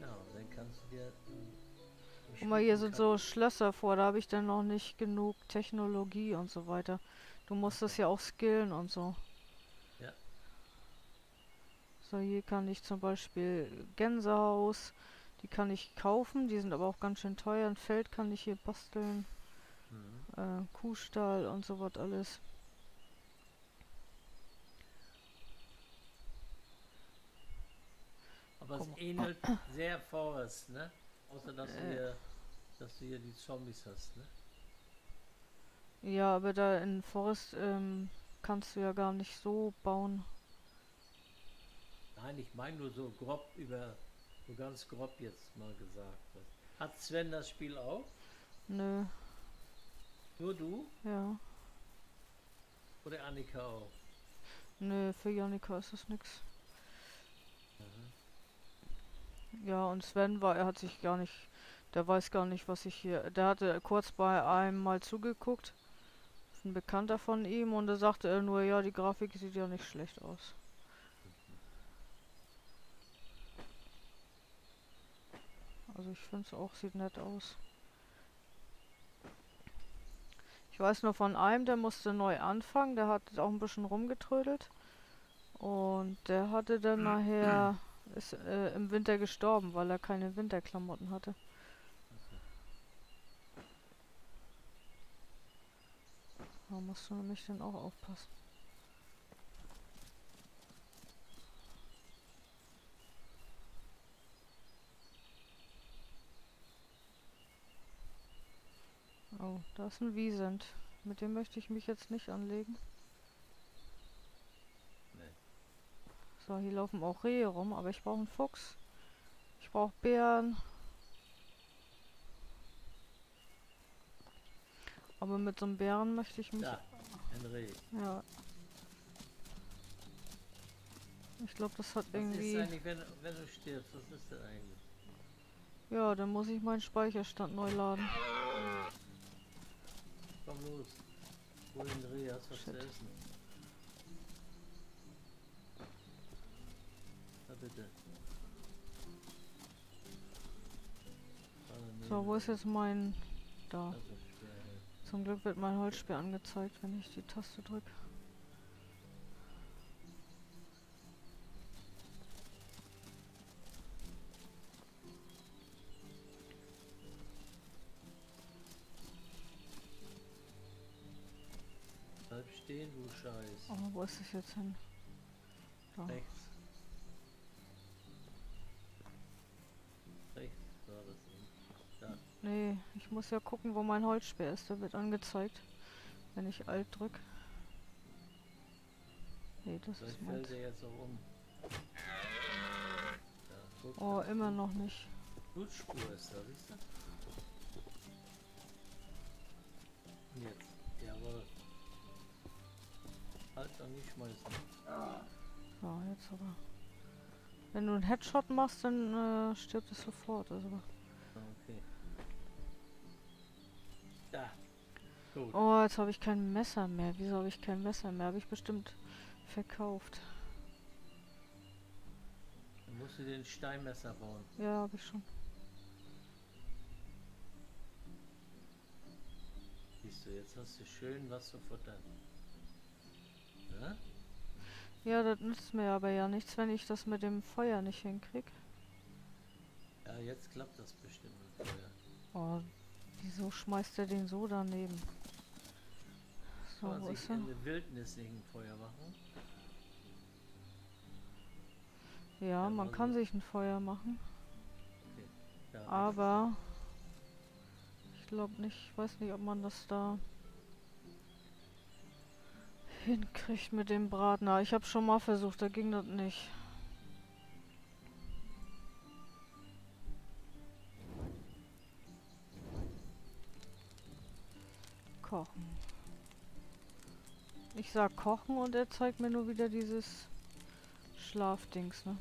Ja, dann kannst du dir. Guck mal, hier sind so Schlösser vor, da habe ich dann noch nicht genug Technologie und so weiter. Du musst das ja auch skillen und so. Ja. So, hier kann ich zum Beispiel Gänsehaus, die kann ich kaufen, die sind aber auch ganz schön teuer. Ein Feld kann ich hier basteln, Mhm. äh, Kuhstall und so was alles. Aber es Guck mal. ähnelt sehr Forest, ne? Außer dass du Äh. hier, dass du hier die Zombies hast, ne? Ja, aber da in Forest ähm, kannst du ja gar nicht so bauen. Nein, ich meine nur so grob über, so ganz grob jetzt mal gesagt. Hat Sven das Spiel auch? Nö, Nur du? ja. Oder Annika auch? Nö, für Janika ist das nix. Mhm. Ja, und Sven war, er hat sich gar nicht, der weiß gar nicht, was ich hier, der hatte kurz bei einem mal zugeguckt, ein Bekannter von ihm, und da sagte er nur, ja, die Grafik sieht ja nicht schlecht aus. Also ich finde es auch, sieht nett aus. Ich weiß nur von einem, der musste neu anfangen, der hat auch ein bisschen rumgetrödelt. Und der hatte dann [clears throat] nachher, ist äh, im Winter gestorben, weil er keine Winterklamotten hatte. Da musst du nämlich dann auch aufpassen. Oh, da ist ein Wiesent. Mit dem möchte ich mich jetzt nicht anlegen. Nee. So, hier laufen auch Rehe rum, aber ich brauche einen Fuchs. Ich brauche Bären. Aber mit so einem Bären möchte ich mich... Da, ein Reh. Ja. Ich glaube, das hat Was ist irgendwie... eigentlich, wenn, wenn du stirbst? Was ist denn eigentlich? Ja, dann muss ich meinen Speicherstand neu laden. Komm los. Hol den Reh, hast was Shit. zu essen. Na bitte. So, wo ist jetzt mein... Da. Ey. Zum Glück wird mein Holzspeer angezeigt, wenn ich die Taste drücke. Bleib stehen, du Scheiß. Oh, wo ist es jetzt hin? Da. Rechts war das eben. Da. Nee, ich muss ja gucken, wo mein Holzspeer ist. Der wird angezeigt, wenn ich Alt drück. Nee, das Vielleicht ist mein... fällt jetzt auch um. Ja, Oh, immer noch nicht. Blutspur ist da, siehst du? Jetzt, jawohl. Halt doch nicht schmeißen. So, jetzt aber. Wenn du einen Headshot machst, dann äh, stirbt es sofort. Also. Oh, jetzt habe ich kein Messer mehr. Wieso habe ich kein Messer mehr? Habe ich bestimmt verkauft. Dann musst du den Steinmesser bauen. Ja, habe ich schon. Siehst du, jetzt hast du schön was zu futtern. Ja? Ja, das nützt mir aber ja nichts, wenn ich das mit dem Feuer nicht hinkrieg. Ja, jetzt klappt das bestimmt mit Feuer. Oh, wieso schmeißt er den so daneben? So, Kann wo man ist sich in der Wildnis nicht ein Feuer machen? Ja, man kann sich ein Feuer machen, Ja, aber ich glaube nicht, ich weiß nicht, ob man das da hinkriegt mit dem Braten. Ich habe schon mal versucht, da ging das nicht. Kochen. Ich sag kochen und er zeigt mir nur wieder dieses Schlafdings, ne?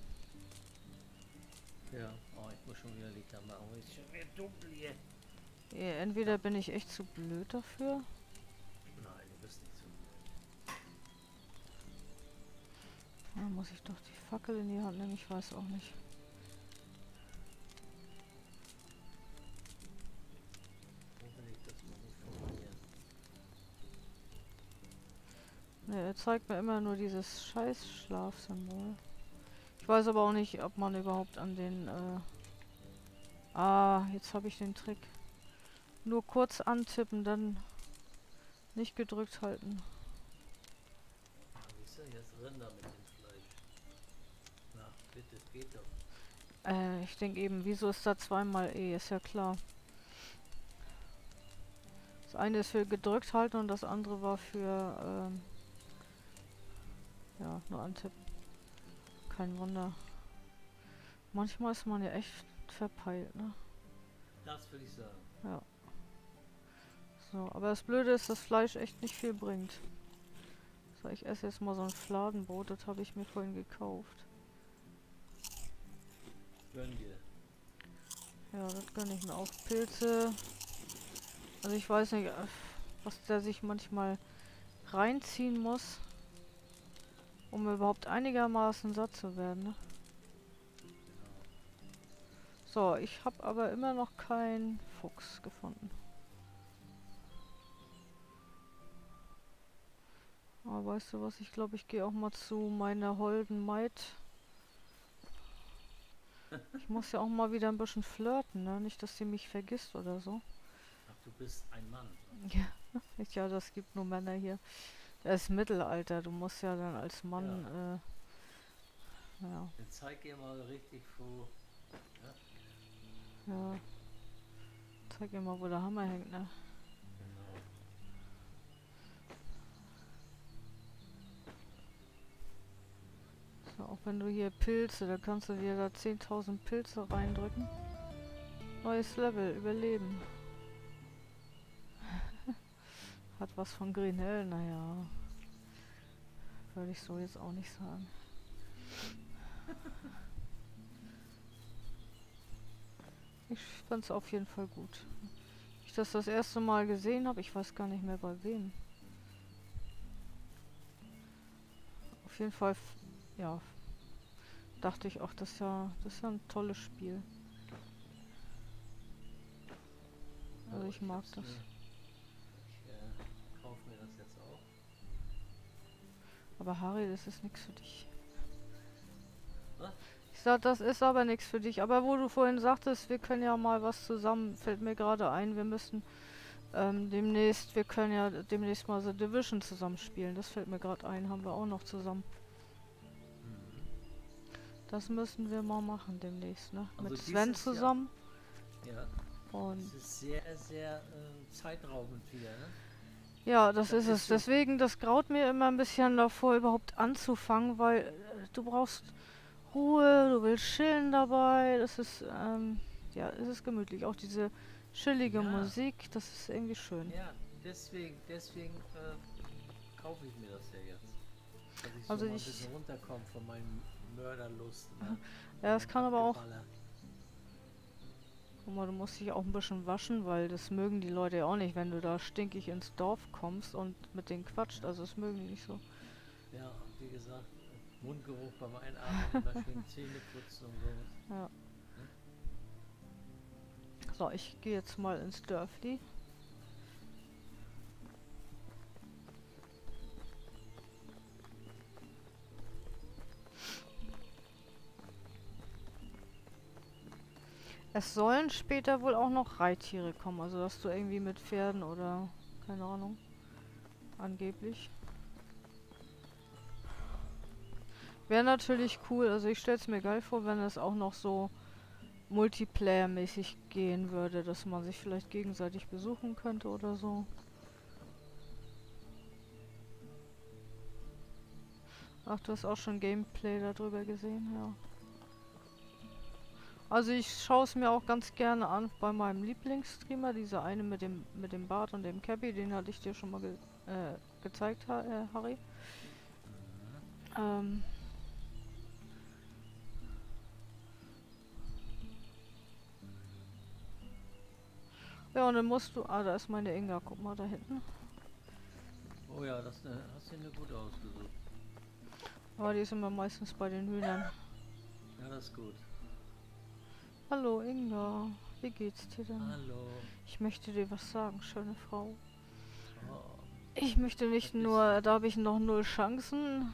Ja, oh, ich muss schon wieder Licht anmachen. weil Es schon wieder dunkel hier. Ja, entweder bin ich echt zu blöd dafür. Nein, du bist nicht so. Dann muss ich doch die Fackel in die Hand nehmen, ich weiß auch nicht. Ne, er zeigt mir immer nur dieses scheiß Schlafsymbol. Ich weiß aber auch nicht, ob man überhaupt an den, äh Ah, jetzt habe ich den Trick. Nur kurz antippen, dann nicht gedrückt halten. Siehst du, jetzt Rinder mit dem Fleisch. Na, bitte, geht doch. Äh, ich denke eben, wieso ist da zweimal E? Ist ja klar. Das eine ist für gedrückt halten und das andere war für, ähm, ja, nur antippen. Kein Wunder. Manchmal ist man ja echt verpeilt, ne? Das will ich sagen. So, aber das Blöde ist, dass Fleisch echt nicht viel bringt. So, ich esse jetzt mal so ein Fladenbrot, das habe ich mir vorhin gekauft. Gönn dir. Ja, das gönne ich mir auch. Pilze. Also ich weiß nicht, äh, was der sich manchmal reinziehen muss, um überhaupt einigermaßen satt zu werden. Ne? So, ich habe aber immer noch keinen Fuchs gefunden. Aber weißt du was, ich glaube, ich gehe auch mal zu meiner holden Maid. Ich muss ja auch mal wieder ein bisschen flirten, ne? Nicht, dass sie mich vergisst oder so. Ach, du bist ein Mann. Ja, [laughs] ja, das gibt nur Männer hier. Das ist Mittelalter, du musst ja dann als Mann, ja. äh, ja. Dann zeig ihr mal richtig, wo. Ja. ja. Zeig ihr mal, wo der Hammer hängt, ne? Genau. So, auch wenn du hier Pilze, da kannst du dir da 10.000 Pilze reindrücken. Neues Level, Überleben. Hat was von Green Hell, naja. Würde ich so jetzt auch nicht sagen. Ich fand es auf jeden Fall gut. Ich das das erste Mal gesehen habe, ich weiß gar nicht mehr bei wem. Auf jeden Fall, ja, dachte ich auch, das ist ja, das ist ja ein tolles Spiel. Also ich mag das. Ich äh, kaufe mir das jetzt auch. Aber Harry, das ist nichts für dich. Was? Ich sag, das ist aber nichts für dich. Aber wo du vorhin sagtest, wir können ja mal was zusammen, fällt mir gerade ein, wir müssen ähm, demnächst, wir können ja demnächst mal The Division zusammenspielen. Das fällt mir gerade ein, haben wir auch noch zusammen. Das müssen wir mal machen demnächst, ne? Also Mit Sven dieses Jahr- zusammen. Ja, Und das ist sehr, sehr ähm, zeitraubend wieder, ne? Ja, das Das ist es. Deswegen, das graut mir immer ein bisschen davor, überhaupt anzufangen, weil äh, du brauchst Ruhe, du willst chillen dabei. Das ist, ähm, ja, es ist gemütlich. Auch diese chillige Ja. Musik, das ist irgendwie schön. Ja, deswegen, deswegen äh, kaufe ich mir das ja jetzt. Dass ich Also so ich- ein bisschen runterkomme von meinem Mörderlust. Ne? Ja, es kann aber auch. Guck mal, du musst dich auch ein bisschen waschen, weil das mögen die Leute ja auch nicht, wenn du da stinkig ins Dorf kommst und mit denen quatscht. Also das mögen die nicht so. Ja, wie gesagt, Mundgeruch beim Einatmen, immer schön [laughs] Zähne putzen und so. Ja. So, ich gehe jetzt mal ins Dörfli. Es sollen später wohl auch noch Reittiere kommen, also dass du irgendwie mit Pferden oder keine Ahnung, angeblich. Wäre natürlich cool, also ich stelle es mir geil vor, wenn es auch noch so Multiplayer-mäßig gehen würde, dass man sich vielleicht gegenseitig besuchen könnte oder so. Ach, du hast auch schon Gameplay darüber gesehen, ja. Also ich schaue es mir auch ganz gerne an bei meinem Lieblingsstreamer, dieser eine mit dem mit dem Bart und dem Cappy, den hatte ich dir schon mal ge äh, gezeigt, ha äh, Harry. Ähm, ja, und dann musst du... Ah, da ist meine Inga. Guck mal da hinten. Oh ja, das ne, hast du eine gut ausgesucht. Aber die ist immer meistens bei den Hühnern. Ja, das ist gut. Hallo Inga, wie geht's dir denn? Hallo. Ich möchte dir was sagen, schöne Frau. Oh, Ich möchte nicht nur, da habe ich noch null Chancen.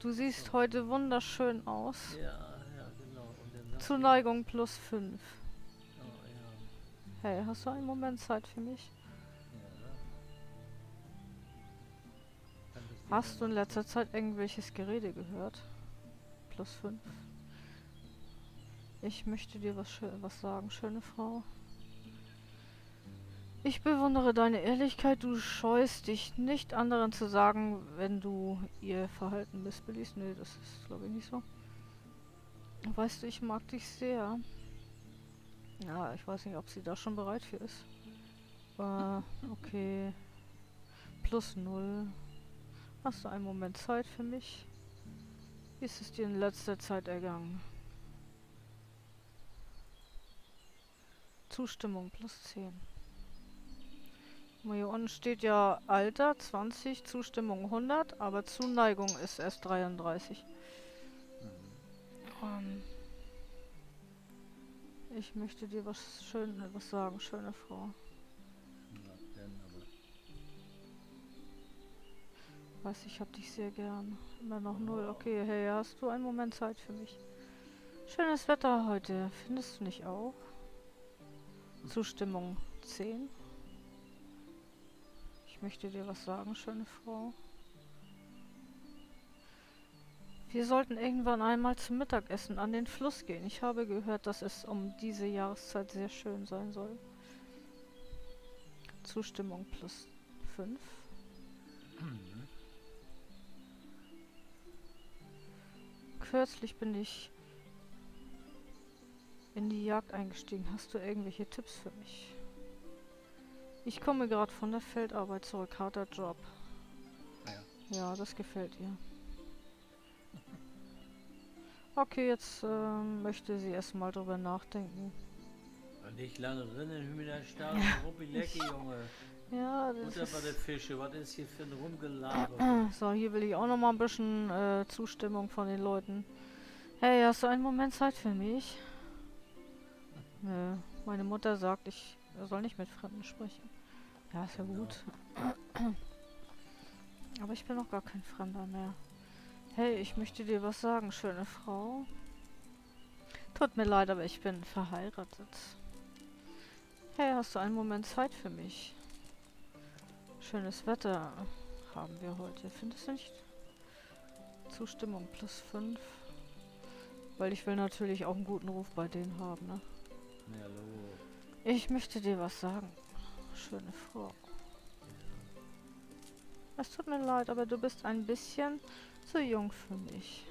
Du siehst heute wunderschön aus. ja, ja, genau. Sie- Zuneigung plus 5. Oh ja. Hey, hast du einen Moment Zeit für mich? Hast du in letzter Zeit irgendwelches Gerede gehört? Plus 5. Ich möchte dir was, was sagen, schöne Frau. Ich bewundere deine Ehrlichkeit. Du scheust dich nicht anderen zu sagen, wenn du ihr Verhalten missbilligst. Nee, das ist glaube ich nicht so. Weißt du, ich mag dich sehr. Ja, ich weiß nicht, ob sie da schon bereit für ist. Äh, okay. Plus null. Hast du einen Moment Zeit für mich? Wie ist es dir in letzter Zeit ergangen? Zustimmung plus 10. Guck Mal hier unten steht ja Alter 20, Zustimmung 100, aber Zuneigung ist erst 33. Mhm. Ähm, ich möchte dir was schön was sagen, schöne Frau. Weiß, ich hab dich sehr gern. Immer noch null. Okay, hey, hast du einen Moment Zeit für mich? Schönes Wetter heute. Findest du nicht auch? Zustimmung 10. Ich möchte dir was sagen, schöne Frau. Wir sollten irgendwann einmal zum Mittagessen an den Fluss gehen. Ich habe gehört, dass es um diese Jahreszeit sehr schön sein soll. Zustimmung plus 5. Kürzlich bin ich in die Jagd eingestiegen. Hast du irgendwelche Tipps für mich? Ich komme gerade von der Feldarbeit zurück. Harter Job. Ja. Ja, das gefällt ihr. Okay, jetzt ähm, möchte sie erstmal drüber nachdenken. Nicht lange drinnen, Hühner stark, Ruppilecki, Junge. Ja, das Butter bei der ist... Fische, was ist hier für ein Rumgelaber? [clears throat] So, hier will ich auch noch mal ein bisschen äh, Zustimmung von den Leuten. Hey, hast du einen Moment Zeit für mich? Nö, meine Mutter sagt, ich soll nicht mit Fremden sprechen. Ja, ist ja gut. Aber ich bin noch gar kein Fremder mehr. Hey, ich möchte dir was sagen, schöne Frau. Tut mir leid, aber ich bin verheiratet. Hey, hast du einen Moment Zeit für mich? Schönes Wetter haben wir heute, findest du nicht? Zustimmung plus 5. Weil ich will natürlich auch einen guten Ruf bei denen haben, ne? Ich möchte dir was sagen. Schöne Frau. Es tut mir leid, aber du bist ein bisschen zu jung für mich.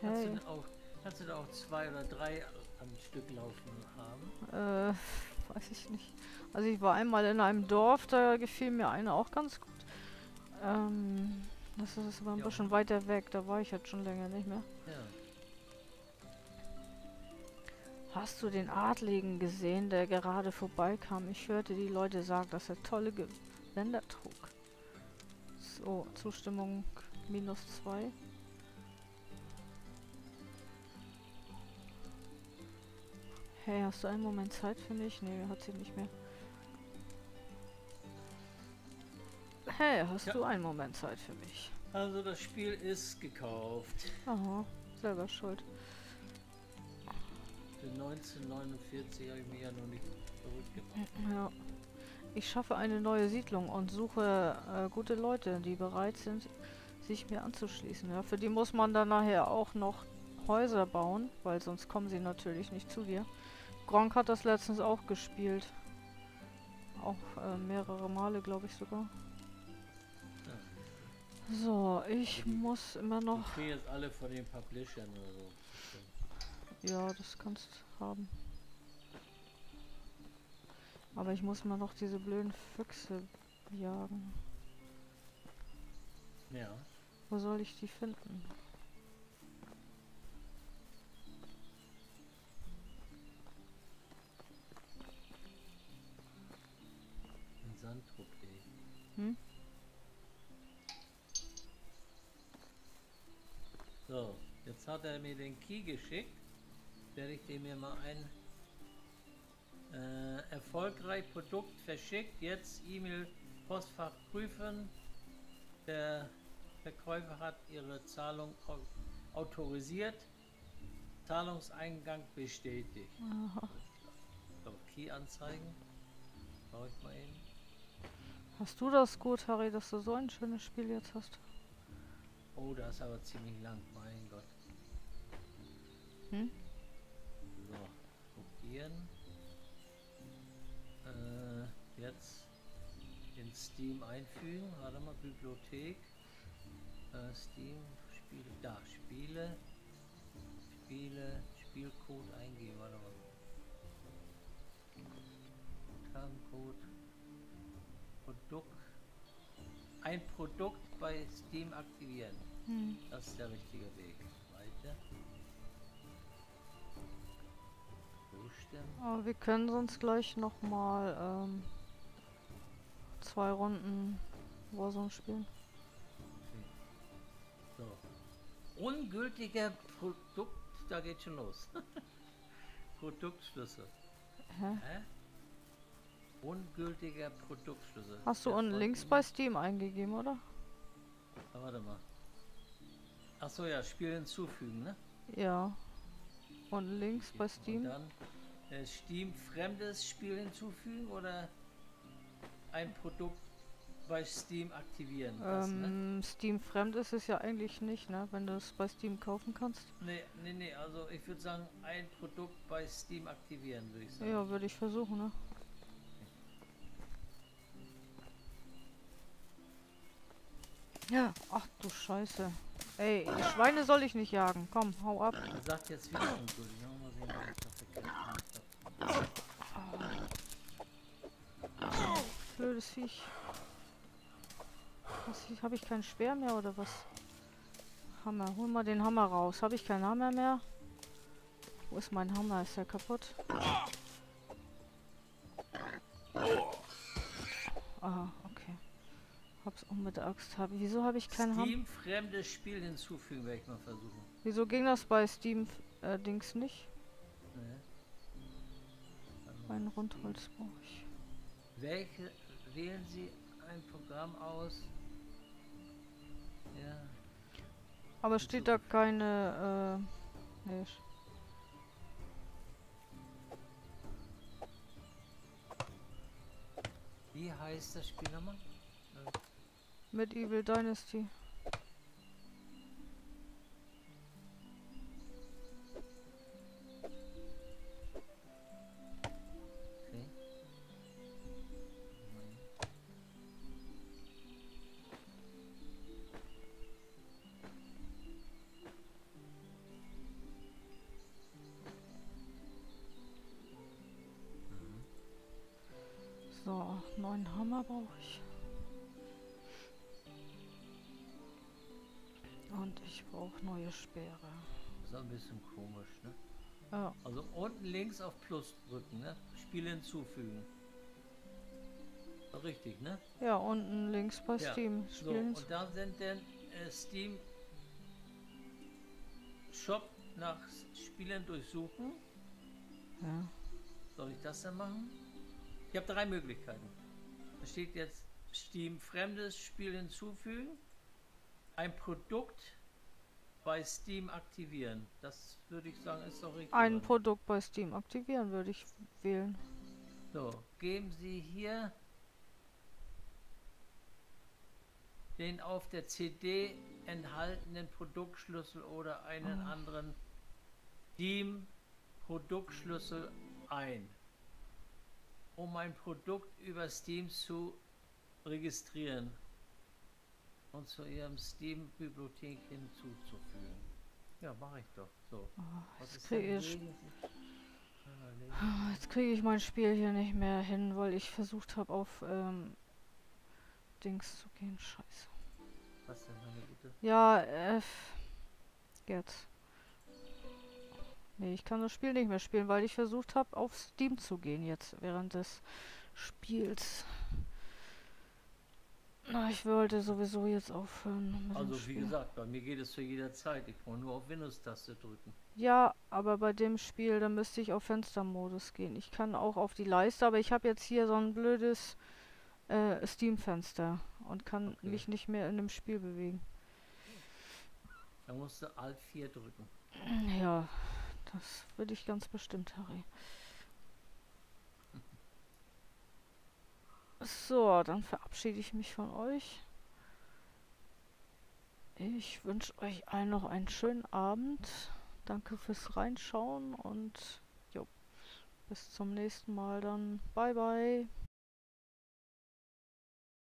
Kannst, du Hey, auch, kannst du da auch zwei oder drei am Stück laufen haben? äh, weiß ich nicht. Also ich war einmal in einem Dorf, da gefiel mir eine auch ganz gut. Ähm, das ist aber ein Ja. bisschen weiter weg, da war ich jetzt schon länger nicht mehr. Ja. Hast du den Adligen gesehen, der gerade vorbeikam? Ich hörte die Leute sagen, dass er tolle Gewänder trug. So, Zustimmung minus zwei. Hey, hast du einen Moment Zeit für mich? Nee, hat sie nicht mehr. Hey, hast Ja. du einen Moment Zeit für mich? Also das Spiel ist gekauft. Aha, selber schuld. Für 1949 habe ich mich ja noch nicht verrückt gemacht. Ja. Ich schaffe eine neue Siedlung und suche äh, gute Leute, die bereit sind, sich mir anzuschließen. Ja, für die muss man dann nachher auch noch Häuser bauen, weil sonst kommen sie natürlich nicht zu dir. Gronk hat das letztens auch gespielt. Auch äh, mehrere Male, glaube ich sogar. So, ich Die- muss immer Die noch... kriegen jetzt alle von den Publishern oder so. Ja, das kannst haben. Aber ich muss mal noch diese blöden Füchse jagen. Ja. Wo soll ich die finden? In Sandtrupp.de. Hm? So, jetzt hat er mir den Key geschickt. Werde ich dem mir mal ein äh, erfolgreich Produkt verschickt. Jetzt E-Mail Postfach prüfen. Der Verkäufer hat ihre Zahlung au autorisiert. Zahlungseingang bestätigt. So, Key anzeigen. Schau ich mal eben. Hast du das gut, Harry, dass du so ein schönes Spiel jetzt hast? Oh, das ist aber ziemlich lang, mein Gott. Hm? So, kopieren. Äh, jetzt in Steam einfügen. Warte mal, Bibliothek. Äh, Steam, Spiele, da, Spiele. Spiele, Spielcode eingeben, warte mal. Guthabencode. Produkt. Ein Produkt bei Steam aktivieren. Hm. Das ist der richtige Weg. Weiter. Zustimmen. Aber wir können sonst gleich nochmal ähm, zwei Runden Warzone spielen. So. Ungültiger Produkt, da geht schon los. [laughs] Produktschlüssel. Hä? Hä? Ungültiger Produktschlüssel. Hast du Ja, unten links bei Steam eingegeben, oder? Ah, warte mal. Achso, ja, Spiel hinzufügen, ne? Ja. Unten links bei Und Steam. dann äh, Steam fremdes Spiel hinzufügen oder ein Produkt bei Steam aktivieren. Das, ne? Ähm, Steam fremd ist es ja eigentlich nicht, ne? Wenn du es bei Steam kaufen kannst. Nee, nee, nee, also ich würde sagen, ein Produkt bei Steam aktivieren, würde ich sagen. Ja, würde ich versuchen, ne? Ja, ach du Scheiße. Ey, Schweine soll ich nicht jagen. Komm, hau ab. Er sagt jetzt wieder Blödes Viech. Habe ich keinen Speer mehr oder was? Hammer. Hol mal den Hammer raus. Habe ich keinen Hammer mehr? Wo ist mein Hammer? Ist der kaputt? Aha, okay. Hab's auch mit der Axt. Hab, wieso habe ich keinen Hammer? Steam fremdes Spiel hinzufügen, werde ich mal versuchen. Wieso ging das bei Steam äh, Dings nicht? Mein. Rundholz brauche ich. Welche wählen Sie ein Programm aus? Ja. Aber steht da keine, äh, nee. Wie heißt das Spiel nochmal? Medieval Dynasty. Hammer brauche ich. Und ich brauche neue Speere. Das ist ein bisschen komisch, ne? Ja, Also unten links auf Plus drücken, ne? Spiel hinzufügen. Richtig, ne? ja unten links bei Ja, Steam. So, Spielen. und da sind dann äh, Steam Shop nach Spielen durchsuchen. ja. Soll ich das dann machen? Ich habe drei Möglichkeiten. Da steht jetzt Steam fremdes Spiel hinzufügen, ein Produkt bei Steam aktivieren. Das würde ich sagen, ist doch richtig. Ein oder? Produkt bei Steam aktivieren würde ich wählen. So, geben Sie hier den auf der CD enthaltenen Produktschlüssel oder einen Ah. anderen Steam Produktschlüssel ein, um ein Produkt über Steam zu registrieren und zu Ihrem Steam-Bibliothek hinzuzufügen. Ja, mache ich doch. So. Oh, jetzt kriege ich, Ah, jetzt kriege ich mein Spiel hier nicht mehr hin, weil ich versucht habe auf ähm, Dings zu gehen. Scheiße. Was denn, meine Gute? Ja, äh, jetzt. Nee, ich kann das Spiel nicht mehr spielen, weil ich versucht habe, auf Steam zu gehen jetzt während des Spiels. Na, ich wollte sowieso jetzt aufhören. Also wie gesagt, bei mir geht es zu jeder Zeit. Ich brauche nur auf Windows-Taste drücken. Ja, aber bei dem Spiel, da müsste ich auf Fenstermodus gehen. Ich kann auch auf die Leiste, aber ich habe jetzt hier so ein blödes äh, Steam-Fenster und kann Okay. mich nicht mehr in dem Spiel bewegen. Da musst du Alt 4 drücken. Ja, das würde ich ganz bestimmt, Harry. So, dann verabschiede ich mich von euch. Ich wünsche euch allen noch einen schönen Abend. Danke fürs Reinschauen und jo, bis zum nächsten Mal dann. Bye bye.